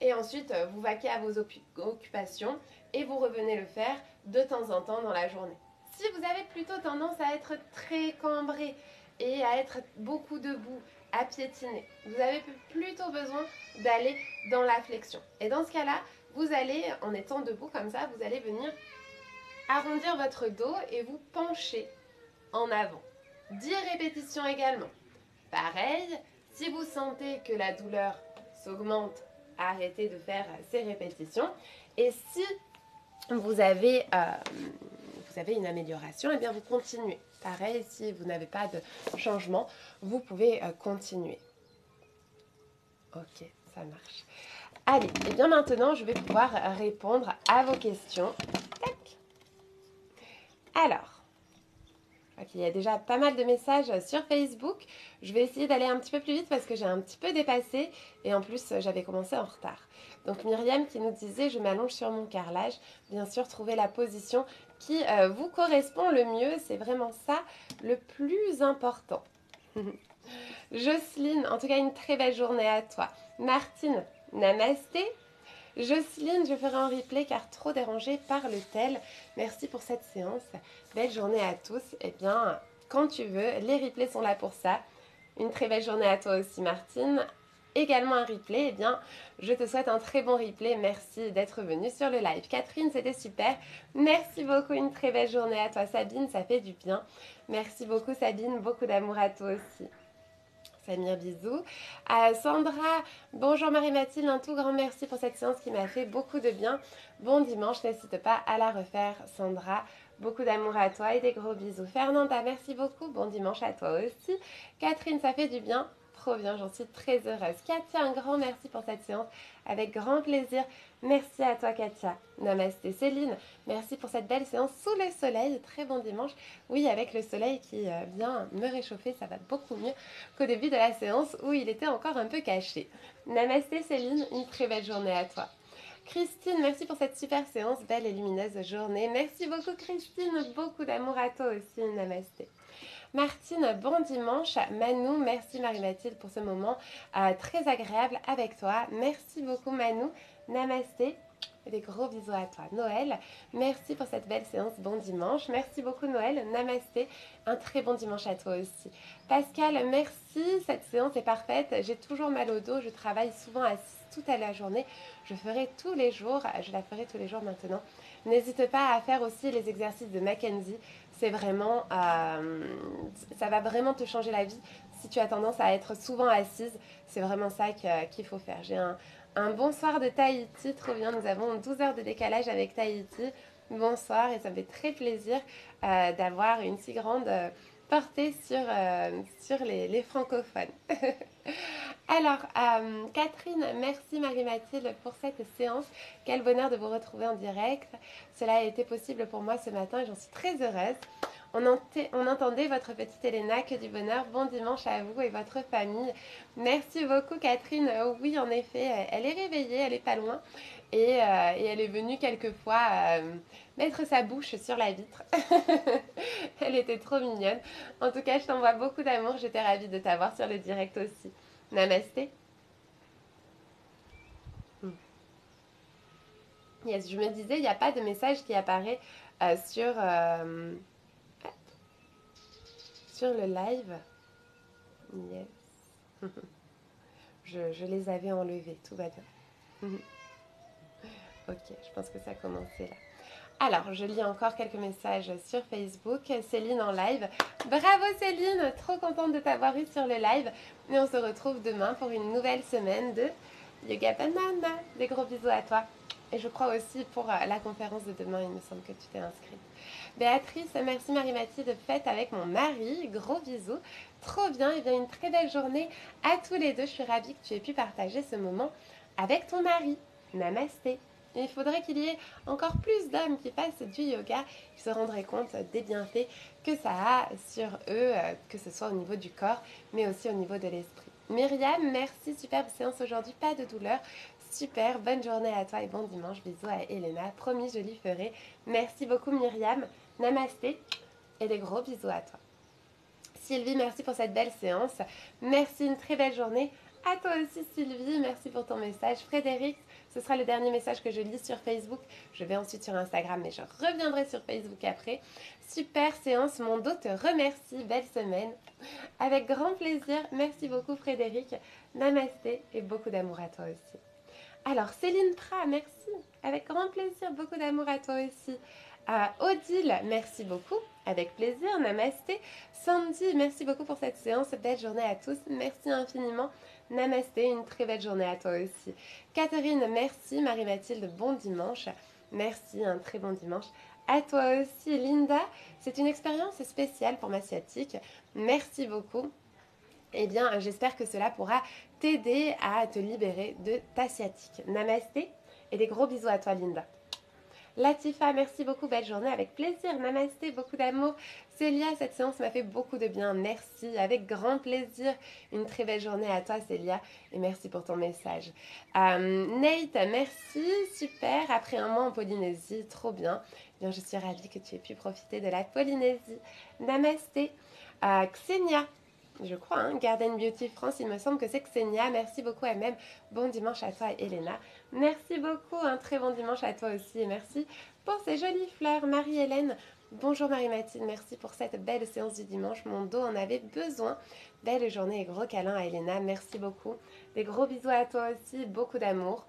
et ensuite euh, vous vaquez à vos occupations et vous revenez le faire de temps en temps dans la journée. Si vous avez plutôt tendance à être très cambré et à être beaucoup debout, à piétiner, vous avez plutôt besoin d'aller dans la flexion. Et dans ce cas-là, vous allez, en étant debout comme ça, vous allez venir arrondir votre dos et vous pencher en avant. 10 répétitions également. Pareil, si vous sentez que la douleur s'augmente, arrêtez de faire ces répétitions. Et si vous avez, euh, vous avez une amélioration, et eh bien vous continuez. Pareil, si vous n'avez pas de changement, vous pouvez euh, continuer. Ok, ça marche. Allez, et bien maintenant, je vais pouvoir répondre à vos questions. Alors, il y a déjà pas mal de messages sur Facebook. Je vais essayer d'aller un petit peu plus vite parce que j'ai un petit peu dépassé et en plus j'avais commencé en retard. Donc Myriam qui nous disait je m'allonge sur mon carrelage. Bien sûr, trouver la position qui euh, vous correspond le mieux. C'est vraiment ça le plus important. Jocelyne, en tout cas une très belle journée à toi. Martine, namasté. Jocelyne, je ferai un replay car trop dérangée par le tel. Merci pour cette séance. Belle journée à tous. Eh bien, quand tu veux, les replays sont là pour ça. Une très belle journée à toi aussi, Martine. Également un replay, eh bien, je te souhaite un très bon replay. Merci d'être venu sur le live. Catherine, c'était super. Merci beaucoup. Une très belle journée à toi, Sabine. Ça fait du bien. Merci beaucoup, Sabine. Beaucoup d'amour à toi aussi. Samir, bisous. À Sandra, bonjour Marie-Mathilde, un tout grand merci pour cette séance qui m'a fait beaucoup de bien. Bon dimanche, n'hésite pas à la refaire, Sandra. Beaucoup d'amour à toi et des gros bisous. Fernanda, merci beaucoup. Bon dimanche à toi aussi. Catherine, ça fait du bien. Trop bien, j'en suis très heureuse. Katia, un grand merci pour cette séance. Avec grand plaisir. Merci à toi, Katia. Namasté, Céline. Merci pour cette belle séance sous le soleil. Très bon dimanche. Oui, avec le soleil qui euh, vient me réchauffer, ça va beaucoup mieux qu'au début de la séance où il était encore un peu caché. Namasté, Céline. Une très belle journée à toi. Christine, merci pour cette super séance, belle et lumineuse journée. Merci beaucoup Christine, beaucoup d'amour à toi aussi, namasté. Martine, bon dimanche. Manou, merci Marie-Mathilde pour ce moment euh, très agréable avec toi. Merci beaucoup Manou. Namasté. Des gros bisous à toi. Noël, merci pour cette belle séance. Bon dimanche. Merci beaucoup Noël. Namasté. Un très bon dimanche à toi aussi. Pascal, merci. Cette séance est parfaite. J'ai toujours mal au dos. Je travaille souvent assise toute la journée. Je ferai tous les jours, je la ferai tous les jours maintenant. N'hésite pas à faire aussi les exercices de Mackenzie. C'est vraiment, euh, ça va vraiment te changer la vie. Si tu as tendance à être souvent assise, c'est vraiment ça qu'il faut faire. J'ai un, un bonsoir de Tahiti, trop bien. Nous avons 12 heures de décalage avec Tahiti. Bonsoir et ça me fait très plaisir euh, d'avoir une si grande euh, portée sur, sur les, les francophones. Alors, euh, Catherine, merci Marie-Mathilde pour cette séance. Quel bonheur de vous retrouver en direct. Cela a été possible pour moi ce matin et j'en suis très heureuse. On, entendait votre petite Elena, que du bonheur. Bon dimanche à vous et votre famille. Merci beaucoup Catherine. Oh oui, en effet, elle est réveillée, elle est pas loin. Et, euh, elle est venue quelquefois euh, mettre sa bouche sur la vitre. elle était trop mignonne. En tout cas, je t'envoie beaucoup d'amour. J'étais ravie de t'avoir sur le direct aussi. Namasté. Hmm. Yes, je me disais, il n'y a pas de message qui apparaît euh, sur, euh, sur le live. Yes. je, je, les avais enlevés, tout va bien. ok, je pense que ça a commencé là. Alors, je lis encore quelques messages sur Facebook. Céline en live. Bravo Céline, trop contente de t'avoir eu sur le live. Et on se retrouve demain pour une nouvelle semaine de Yoga Banana. Des gros bisous à toi. Et je crois aussi pour euh, la conférence de demain, il me semble que tu t'es inscrite. Béatrice, merci Marie-Mathilde, fête avec mon mari. Gros bisous. Trop bien, et bien une très belle journée à tous les deux. Je suis ravie que tu aies pu partager ce moment avec ton mari. Namasté il faudrait qu'il y ait encore plus d'hommes qui fassent du yoga, qui se rendraient compte des bienfaits que ça a sur eux, euh, que ce soit au niveau du corps, mais aussi au niveau de l'esprit. Myriam, merci, superbe séance aujourd'hui, pas de douleur. Super, bonne journée à toi et bon dimanche. Bisous à Elena. Promis, je l'y ferai. Merci beaucoup Myriam. Namasté et des gros bisous à toi. Sylvie, merci pour cette belle séance. Merci, une très belle journée. À toi aussi Sylvie, merci pour ton message. Frédéric, ce sera le dernier message que je lis sur Facebook. Je vais ensuite sur Instagram, mais je reviendrai sur Facebook après. Super séance, mon dos te remercie. Belle semaine. Avec grand plaisir. Merci beaucoup Frédéric. Namasté et beaucoup d'amour à toi aussi. Alors Céline Prat, merci. Avec grand plaisir, beaucoup d'amour à toi aussi. Euh, Odile, merci beaucoup. Avec plaisir, namasté. Sandy, merci beaucoup pour cette séance. Belle journée à tous. Merci infiniment. Namasté, une très belle journée à toi aussi. Catherine, merci. Marie-Mathilde, bon dimanche. Merci, un très bon dimanche. À toi aussi, Linda. C'est une expérience spéciale pour ma sciatique. Merci beaucoup. Eh bien, j'espère que cela pourra t'aider à te libérer de ta sciatique. Namasté et des gros bisous à toi, Linda. Latifa, merci beaucoup, belle journée, avec plaisir. Namasté, beaucoup d'amour. Célia, cette séance m'a fait beaucoup de bien, merci, avec grand plaisir. Une très belle journée à toi, Célia, et merci pour ton message. Euh, Nate, merci, super. Après un mois en Polynésie, trop bien. Je suis ravie que tu aies pu profiter de la Polynésie. Namasté. Euh, Xenia, je crois, hein, Garden Beauty France, il me semble que c'est Xenia. Merci beaucoup à même. Bon dimanche à toi, Elena. Merci beaucoup, un très bon dimanche à toi aussi. Et merci pour ces jolies fleurs. Marie-Hélène, Bonjour Marie-Mathilde, merci pour cette belle séance du dimanche. Mon dos en avait besoin. Belle journée et gros câlin à Elena. Merci beaucoup. Des gros bisous à toi aussi, beaucoup d'amour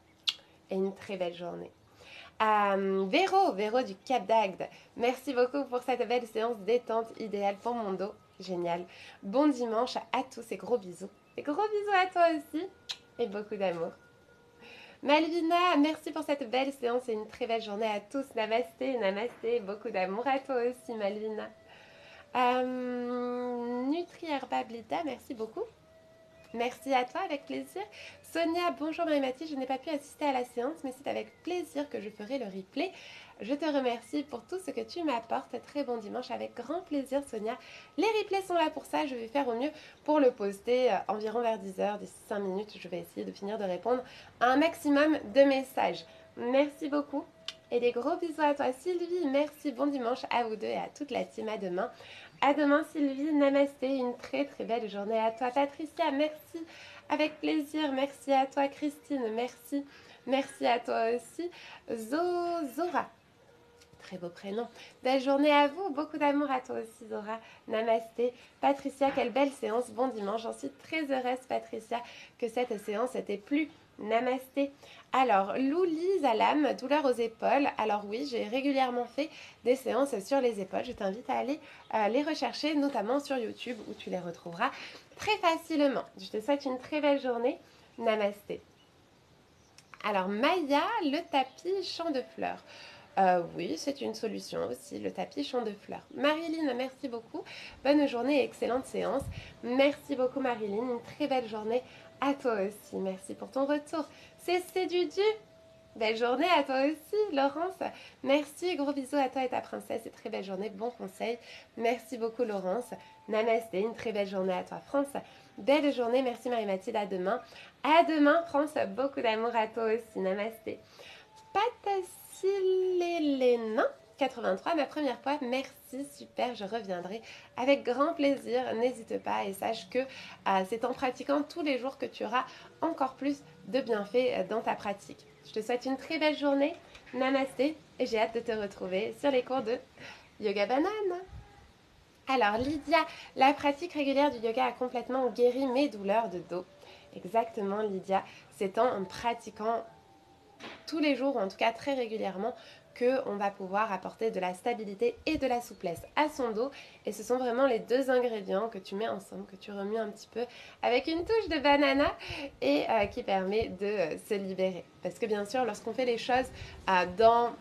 et une très belle journée. Euh, Véro, Véro du Cap d'Agde. Merci beaucoup pour cette belle séance détente idéale pour mon dos. Génial. Bon dimanche à tous et gros bisous. Et gros bisous à toi aussi et beaucoup d'amour. Malvina, merci pour cette belle séance et une très belle journée à tous. Namasté, namasté, beaucoup d'amour à toi aussi Malvina. Euh, Nutri merci beaucoup. Merci à toi, avec plaisir. Sonia, bonjour Marie-Mathilde, je n'ai pas pu assister à la séance, mais c'est avec plaisir que je ferai le replay. Je te remercie pour tout ce que tu m'apportes. Très bon dimanche, avec grand plaisir Sonia. Les replays sont là pour ça, je vais faire au mieux pour le poster euh, environ vers 10h, d'ici 5 minutes. Je vais essayer de finir de répondre à un maximum de messages. Merci beaucoup. Et des gros bisous à toi Sylvie, merci, bon dimanche à vous deux et à toute la team, à demain. À demain Sylvie, namasté, une très très belle journée à toi Patricia, merci, avec plaisir, merci à toi Christine, merci, merci à toi aussi Zora. Très beau prénom. Belle journée à vous, beaucoup d'amour à toi aussi Zora. Namasté. Patricia, quelle belle séance. Bon dimanche. J'en suis très heureuse Patricia que cette séance était plus Namasté. Alors, Louli Zalam, douleur aux épaules. Alors oui, j'ai régulièrement fait des séances sur les épaules. Je t'invite à aller euh, les rechercher, notamment sur YouTube, où tu les retrouveras très facilement. Je te souhaite une très belle journée. Namasté. Alors, Maya, le tapis champ de fleurs. Euh, oui, c'est une solution aussi, le tapis champ de fleurs. Marilyn, merci beaucoup. Bonne journée et excellente séance. Merci beaucoup Marilyn, une très belle journée à toi aussi. Merci pour ton retour. C'est du du. Belle journée à toi aussi, Laurence. Merci, gros bisous à toi et ta princesse. Et très belle journée, bon conseil. Merci beaucoup, Laurence. Namasté, une très belle journée à toi, France. Belle journée, merci Marie-Mathilde. À demain. À demain, France. Beaucoup d'amour à toi aussi. Namasté. Patacilélena. 83, ma première fois. Merci, super, je reviendrai avec grand plaisir. N'hésite pas et sache que euh, c'est en pratiquant tous les jours que tu auras encore plus de bienfaits euh, dans ta pratique. Je te souhaite une très belle journée. Namasté et j'ai hâte de te retrouver sur les cours de Yoga Banane. Alors Lydia, la pratique régulière du yoga a complètement guéri mes douleurs de dos. Exactement Lydia, c'est en pratiquant tous les jours, ou en tout cas très régulièrement, on va pouvoir apporter de la stabilité et de la souplesse à son dos. Et ce sont vraiment les deux ingrédients que tu mets ensemble, que tu remues un petit peu avec une touche de banana et euh, qui permet de euh, se libérer. Parce que bien sûr, lorsqu'on fait les choses euh, dans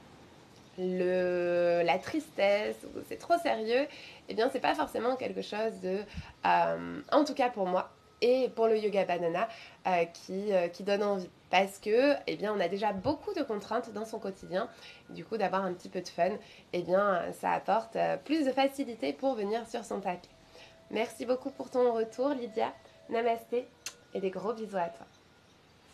le, la tristesse, c'est trop sérieux, et eh bien c'est pas forcément quelque chose de, en tout cas pour moi, et pour le yoga banana qui, qui donne envie parce que eh bien, on a déjà beaucoup de contraintes dans son quotidien. Du coup, d'avoir un petit peu de fun, eh bien, ça apporte euh, plus de facilité pour venir sur son tapis. Merci beaucoup pour ton retour, Lydia. Namasté et des gros bisous à toi.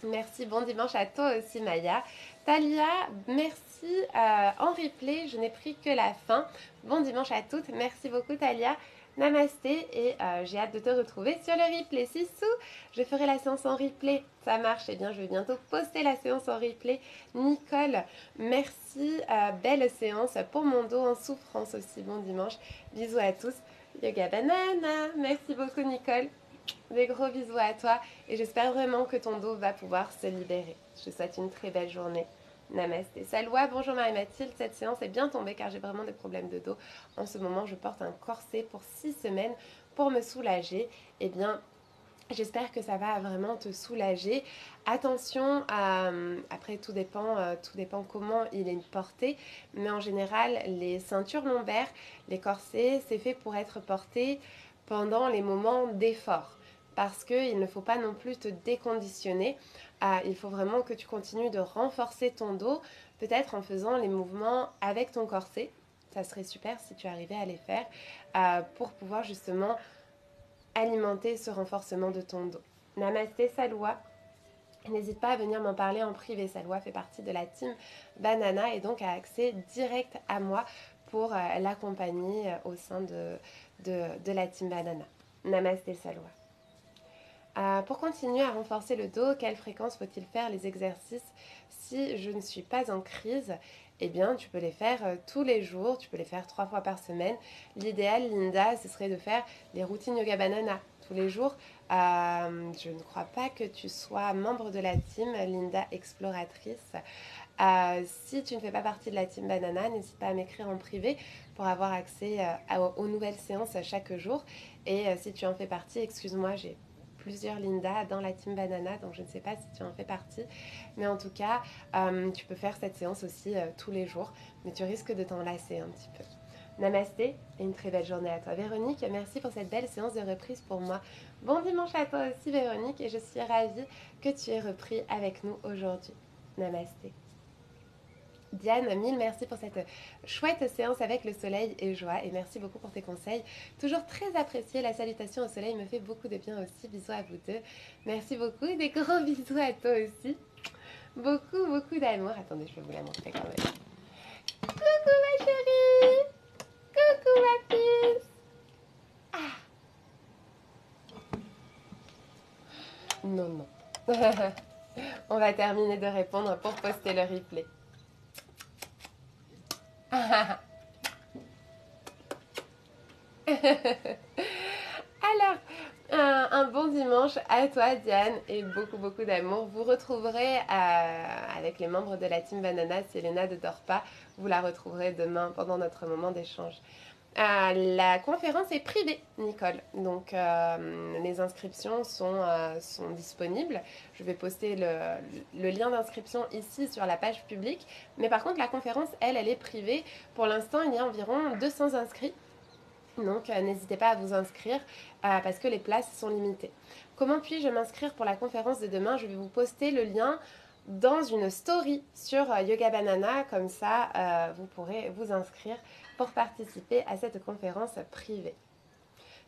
Merci, bon dimanche à toi aussi, Maya. Talia, merci euh, en replay. Je n'ai pris que la fin. Bon dimanche à toutes. Merci beaucoup, Talia. Namasté et euh, j'ai hâte de te retrouver sur le replay. Sissou, je ferai la séance en replay. Ça marche, et eh bien je vais bientôt poster la séance en replay. Nicole, merci, euh, belle séance pour mon dos en souffrance aussi. Bon dimanche, bisous à tous. Yoga Banana, merci beaucoup Nicole. Des gros bisous à toi et j'espère vraiment que ton dos va pouvoir se libérer. Je te souhaite une très belle journée. Namasté. Salwa, bonjour Marie-Mathilde. Cette séance est bien tombée car j'ai vraiment des problèmes de dos. En ce moment, je porte un corset pour 6 semaines pour me soulager. Eh bien, J'espère que ça va vraiment te soulager. Attention, euh, après tout dépend, euh, tout dépend comment il est porté, mais en général les ceintures lombaires, les corsets, c'est fait pour être porté pendant les moments d'effort parce qu'il ne faut pas non plus te déconditionner. Ah, il faut vraiment que tu continues de renforcer ton dos, peut-être en faisant les mouvements avec ton corset. Ça serait super si tu arrivais à les faire euh, pour pouvoir justement alimenter ce renforcement de ton dos. Namasté Salwa. N'hésite pas à venir m'en parler en privé. Salwa fait partie de la team Banana et donc a accès direct à moi pour euh, l'accompagner euh, au sein de, de la team Banana. Namasté Salwa. Euh, pour continuer à renforcer le dos, quelle fréquence faut-il faire les exercices si je ne suis pas en crise? Eh bien, tu peux les faire euh, tous les jours, tu peux les faire trois fois par semaine. L'idéal, Linda, ce serait de faire les routines Yoga Banana tous les jours. Euh, je ne crois pas que tu sois membre de la team Linda Exploratrice. Si tu ne fais pas partie de la team Banana, n'hésite pas à m'écrire en privé pour avoir accès aux nouvelles séances chaque jour. Et si tu en fais partie, excuse-moi, j'ai plusieurs Linda dans la team Banana, donc je ne sais pas si tu en fais partie. Mais en tout cas, euh, tu peux faire cette séance aussi euh, tous les jours, mais tu risques de t'en lasser un petit peu. Namasté et une très belle journée à toi. Véronique, merci pour cette belle séance de reprise pour moi. Bon dimanche à toi aussi Véronique et je suis ravie que tu aies repris avec nous aujourd'hui. Namasté. Diane, mille merci pour cette chouette séance avec le soleil et joie et merci beaucoup pour tes conseils. Toujours très apprécié, la salutation au soleil me fait beaucoup de bien aussi. Bisous à vous deux. Merci beaucoup et des gros bisous à toi aussi. Beaucoup, beaucoup d'amour. Attendez, je vais vous la montrer quand même. Coucou ma chérie Coucou ma puce Ah Non, non. On va terminer de répondre pour poster le replay. Alors, un, bon dimanche à toi Diane et beaucoup beaucoup d'amour. Vous retrouverez euh, avec les membres de la team Banana, si Elena ne dort pas, vous la retrouverez demain pendant notre moment d'échange. Euh, la conférence est privée, Nicole. Donc, euh, les inscriptions sont, sont, disponibles. Je vais poster le, le lien d'inscription ici sur la page publique. Mais par contre, la conférence, elle, elle est privée. Pour l'instant, il y a environ 200 inscrits. Donc, n'hésitez pas à vous inscrire parce que les places sont limitées. Comment puis-je m'inscrire pour la conférence de demain? Je vais vous poster le lien dans une story sur Yoga Banana. Comme ça, vous pourrez vous inscrire pour participer à cette conférence privée.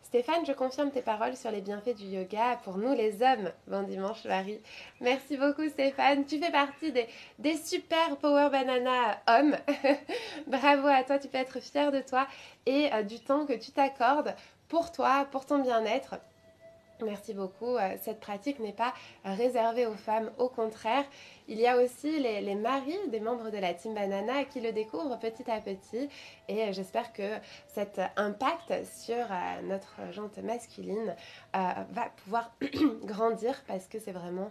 Stéphane, je confirme tes paroles sur les bienfaits du yoga pour nous les hommes. Bon dimanche Marie. Merci beaucoup Stéphane. Tu fais partie des, des super Power Banana hommes. Bravo à toi, tu peux être fier de toi et euh, du temps que tu t'accordes pour toi, pour ton bien-être. Merci beaucoup. Euh, cette pratique n'est pas réservée aux femmes, au contraire. Il y a aussi les, maris des membres de la Team Banana qui le découvrent petit à petit et euh, j'espère que cet impact sur euh, notre jante masculine va pouvoir grandir parce que c'est vraiment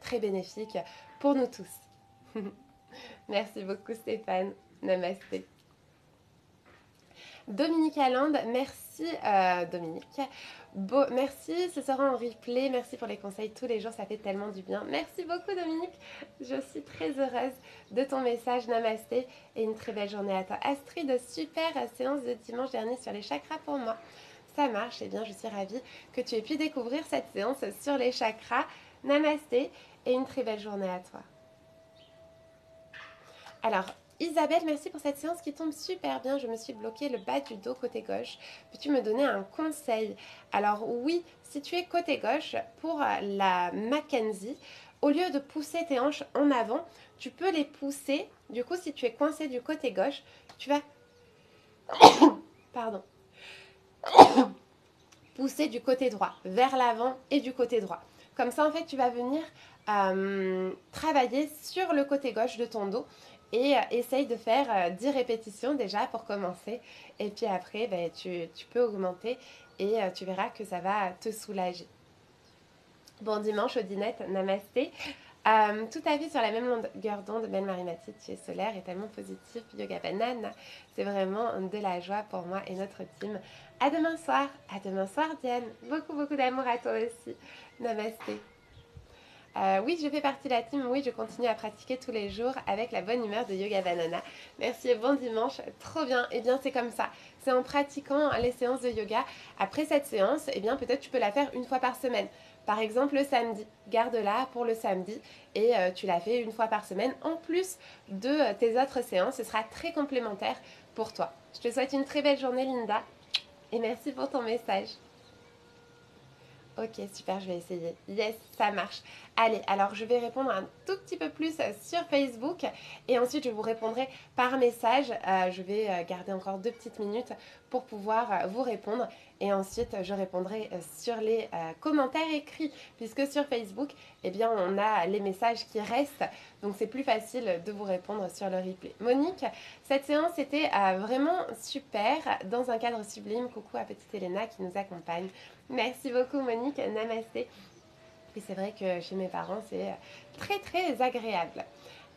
très bénéfique pour nous tous. Merci beaucoup Stéphane. Namasté. Dominique Allende, merci euh, Dominique. Merci, ce sera en replay. Merci pour les conseils tous les jours, ça fait tellement du bien. Merci beaucoup Dominique. Je suis très heureuse de ton message. Namasté et une très belle journée à toi. Astrid, super séance de dimanche dernier sur les chakras pour moi. Ça marche, eh bien je suis ravie que tu aies pu découvrir cette séance sur les chakras. Namasté et une très belle journée à toi. Alors, Isabelle, merci pour cette séance qui tombe super bien. Je me suis bloqué le bas du dos côté gauche. Peux-tu me donner un conseil? Alors oui, si tu es côté gauche, pour la Mackenzie, au lieu de pousser tes hanches en avant, tu peux les pousser. Du coup, si tu es coincé du côté gauche, tu vas... Pardon. pousser du côté droit, vers l'avant et du côté droit. Comme ça, en fait, tu vas venir euh, travailler sur le côté gauche de ton dos et euh, essaye de faire 10 euh, répétitions déjà pour commencer. Et puis après, ben, tu, peux augmenter et euh, tu verras que ça va te soulager. Bon dimanche, Odinette, namasté. tout à fait sur la même longueur d'onde, Belle Marinati, tu es solaire et tellement positif. Yoga Banane, c'est vraiment de la joie pour moi et notre team. À demain soir, à demain soir Diane. Beaucoup, beaucoup d'amour à toi aussi. Namasté. Euh, oui, je fais partie de la team. Oui, je continue à pratiquer tous les jours avec la bonne humeur de Yoga Banana. Merci et bon dimanche. Trop bien. Et eh bien, c'est comme ça. C'est en pratiquant les séances de yoga. Après cette séance, eh bien, peut-être tu peux la faire une fois par semaine. Par exemple, le samedi. Garde-la pour le samedi et euh, tu la fais une fois par semaine en plus de euh, tes autres séances. Ce sera très complémentaire pour toi. Je te souhaite une très belle journée, Linda. Et merci pour ton message. Ok, super, je vais essayer. Yes, ça marche. Allez, alors je vais répondre un tout petit peu plus sur Facebook et ensuite je vous répondrai par message. Euh, je vais euh, garder encore deux petites minutes pour pouvoir euh, vous répondre et ensuite je répondrai sur les commentaires écrits puisque sur Facebook, eh bien, on a les messages qui restent donc c'est plus facile de vous répondre sur le replay. Monique, cette séance était vraiment super dans un cadre sublime. Coucou à petite Elena qui nous accompagne. Merci beaucoup Monique, namasté. Et c'est vrai que chez mes parents, c'est très très agréable.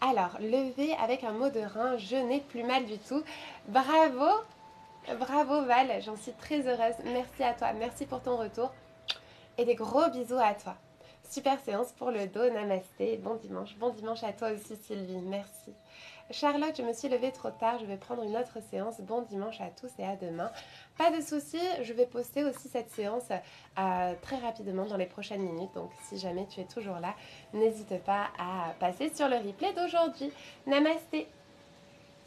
Alors, lever avec un mot de rein, je n'ai plus mal du tout. Bravo, bravo Val, j'en suis très heureuse. Merci à toi, merci pour ton retour. Et des gros bisous à toi. Super séance pour le dos, namasté. Bon dimanche, bon dimanche à toi aussi Sylvie, merci. Charlotte, je me suis levée trop tard, je vais prendre une autre séance. Bon dimanche à tous et à demain. Pas de souci, je vais poster aussi cette séance euh, très rapidement dans les prochaines minutes. Donc si jamais tu es toujours là, n'hésite pas à passer sur le replay d'aujourd'hui. Namasté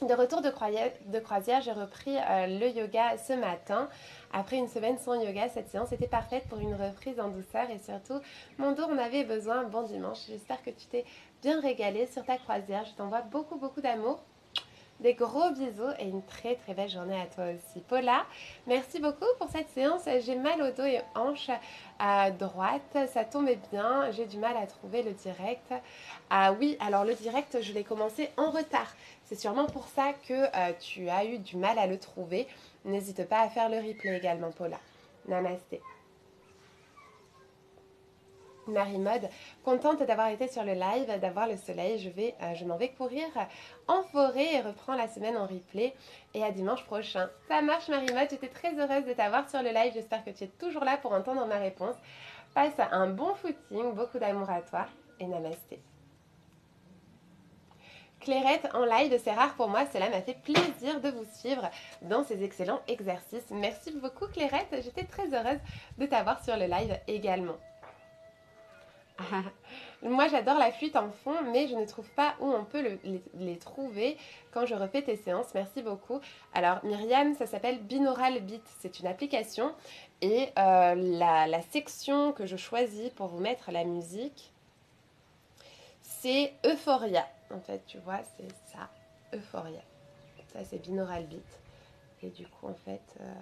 de retour de, croisière, j'ai repris euh, le yoga ce matin. Après une semaine sans yoga, cette séance était parfaite pour une reprise en douceur et surtout, mon dos en avait besoin. Bon dimanche, j'espère que tu t'es bien régalé sur ta croisière. Je t'envoie beaucoup, beaucoup d'amour. Des gros bisous et une très très belle journée à toi aussi. Paula, merci beaucoup pour cette séance. J'ai mal au dos et hanche à droite. Ça tombait bien. J'ai du mal à trouver le direct. Ah oui, alors le direct, je l'ai commencé en retard. C'est sûrement pour ça que euh, tu as eu du mal à le trouver. N'hésite pas à faire le replay également, Paula. Namasté. Marie-Mode, contente d'avoir été sur le live, d'avoir le soleil. Je, vais, euh, je m'en vais courir en forêt et reprends la semaine en replay. Et à dimanche prochain. Ça marche Marie-Mode, j'étais très heureuse de t'avoir sur le live. J'espère que tu es toujours là pour entendre ma réponse. Passe un bon footing, beaucoup d'amour à toi et namasté. Clairette en live, c'est rare pour moi, cela m'a fait plaisir de vous suivre dans ces excellents exercices. Merci beaucoup Clairette, j'étais très heureuse de t'avoir sur le live également. Moi, j'adore la flûte en fond, mais je ne trouve pas où on peut les, trouver quand je refais tes séances. Merci beaucoup. Alors, Myriam, ça s'appelle Binaural Beat. C'est une application. Et euh, la, section que je choisis pour vous mettre la musique, c'est Euphoria. En fait, tu vois, c'est ça. Euphoria. Ça, c'est Binaural Beat. Et du coup, en fait, euh,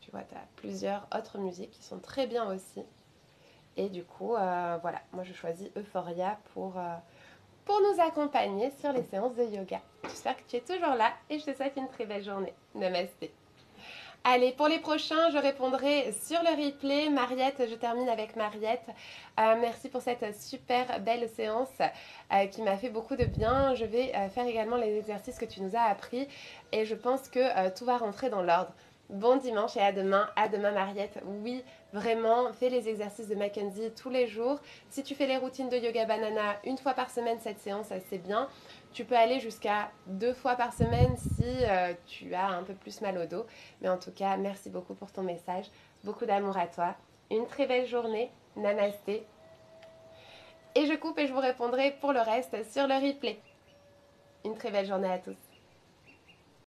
tu vois, tu as plusieurs autres musiques qui sont très bien aussi. Et du coup, euh, voilà, moi je choisis Euphoria pour, euh, pour nous accompagner sur les séances de yoga. J'espère que tu es toujours là et je te souhaite une très belle journée. Namasté. Allez, pour les prochains, je répondrai sur le replay. Mariette, je termine avec Mariette. Euh, merci pour cette super belle séance qui m'a fait beaucoup de bien. Je vais faire également les exercices que tu nous as appris et je pense que tout va rentrer dans l'ordre. Bon dimanche et à demain. À demain, Mariette. Oui, vraiment, fais les exercices de Mackenzie tous les jours. Si tu fais les routines de yoga banana une fois par semaine, cette séance, c'est bien. Tu peux aller jusqu'à deux fois par semaine si euh, tu as un peu plus mal au dos. Mais en tout cas, merci beaucoup pour ton message. Beaucoup d'amour à toi. Une très belle journée. Namasté. Et je coupe et je vous répondrai pour le reste sur le replay. Une très belle journée à tous.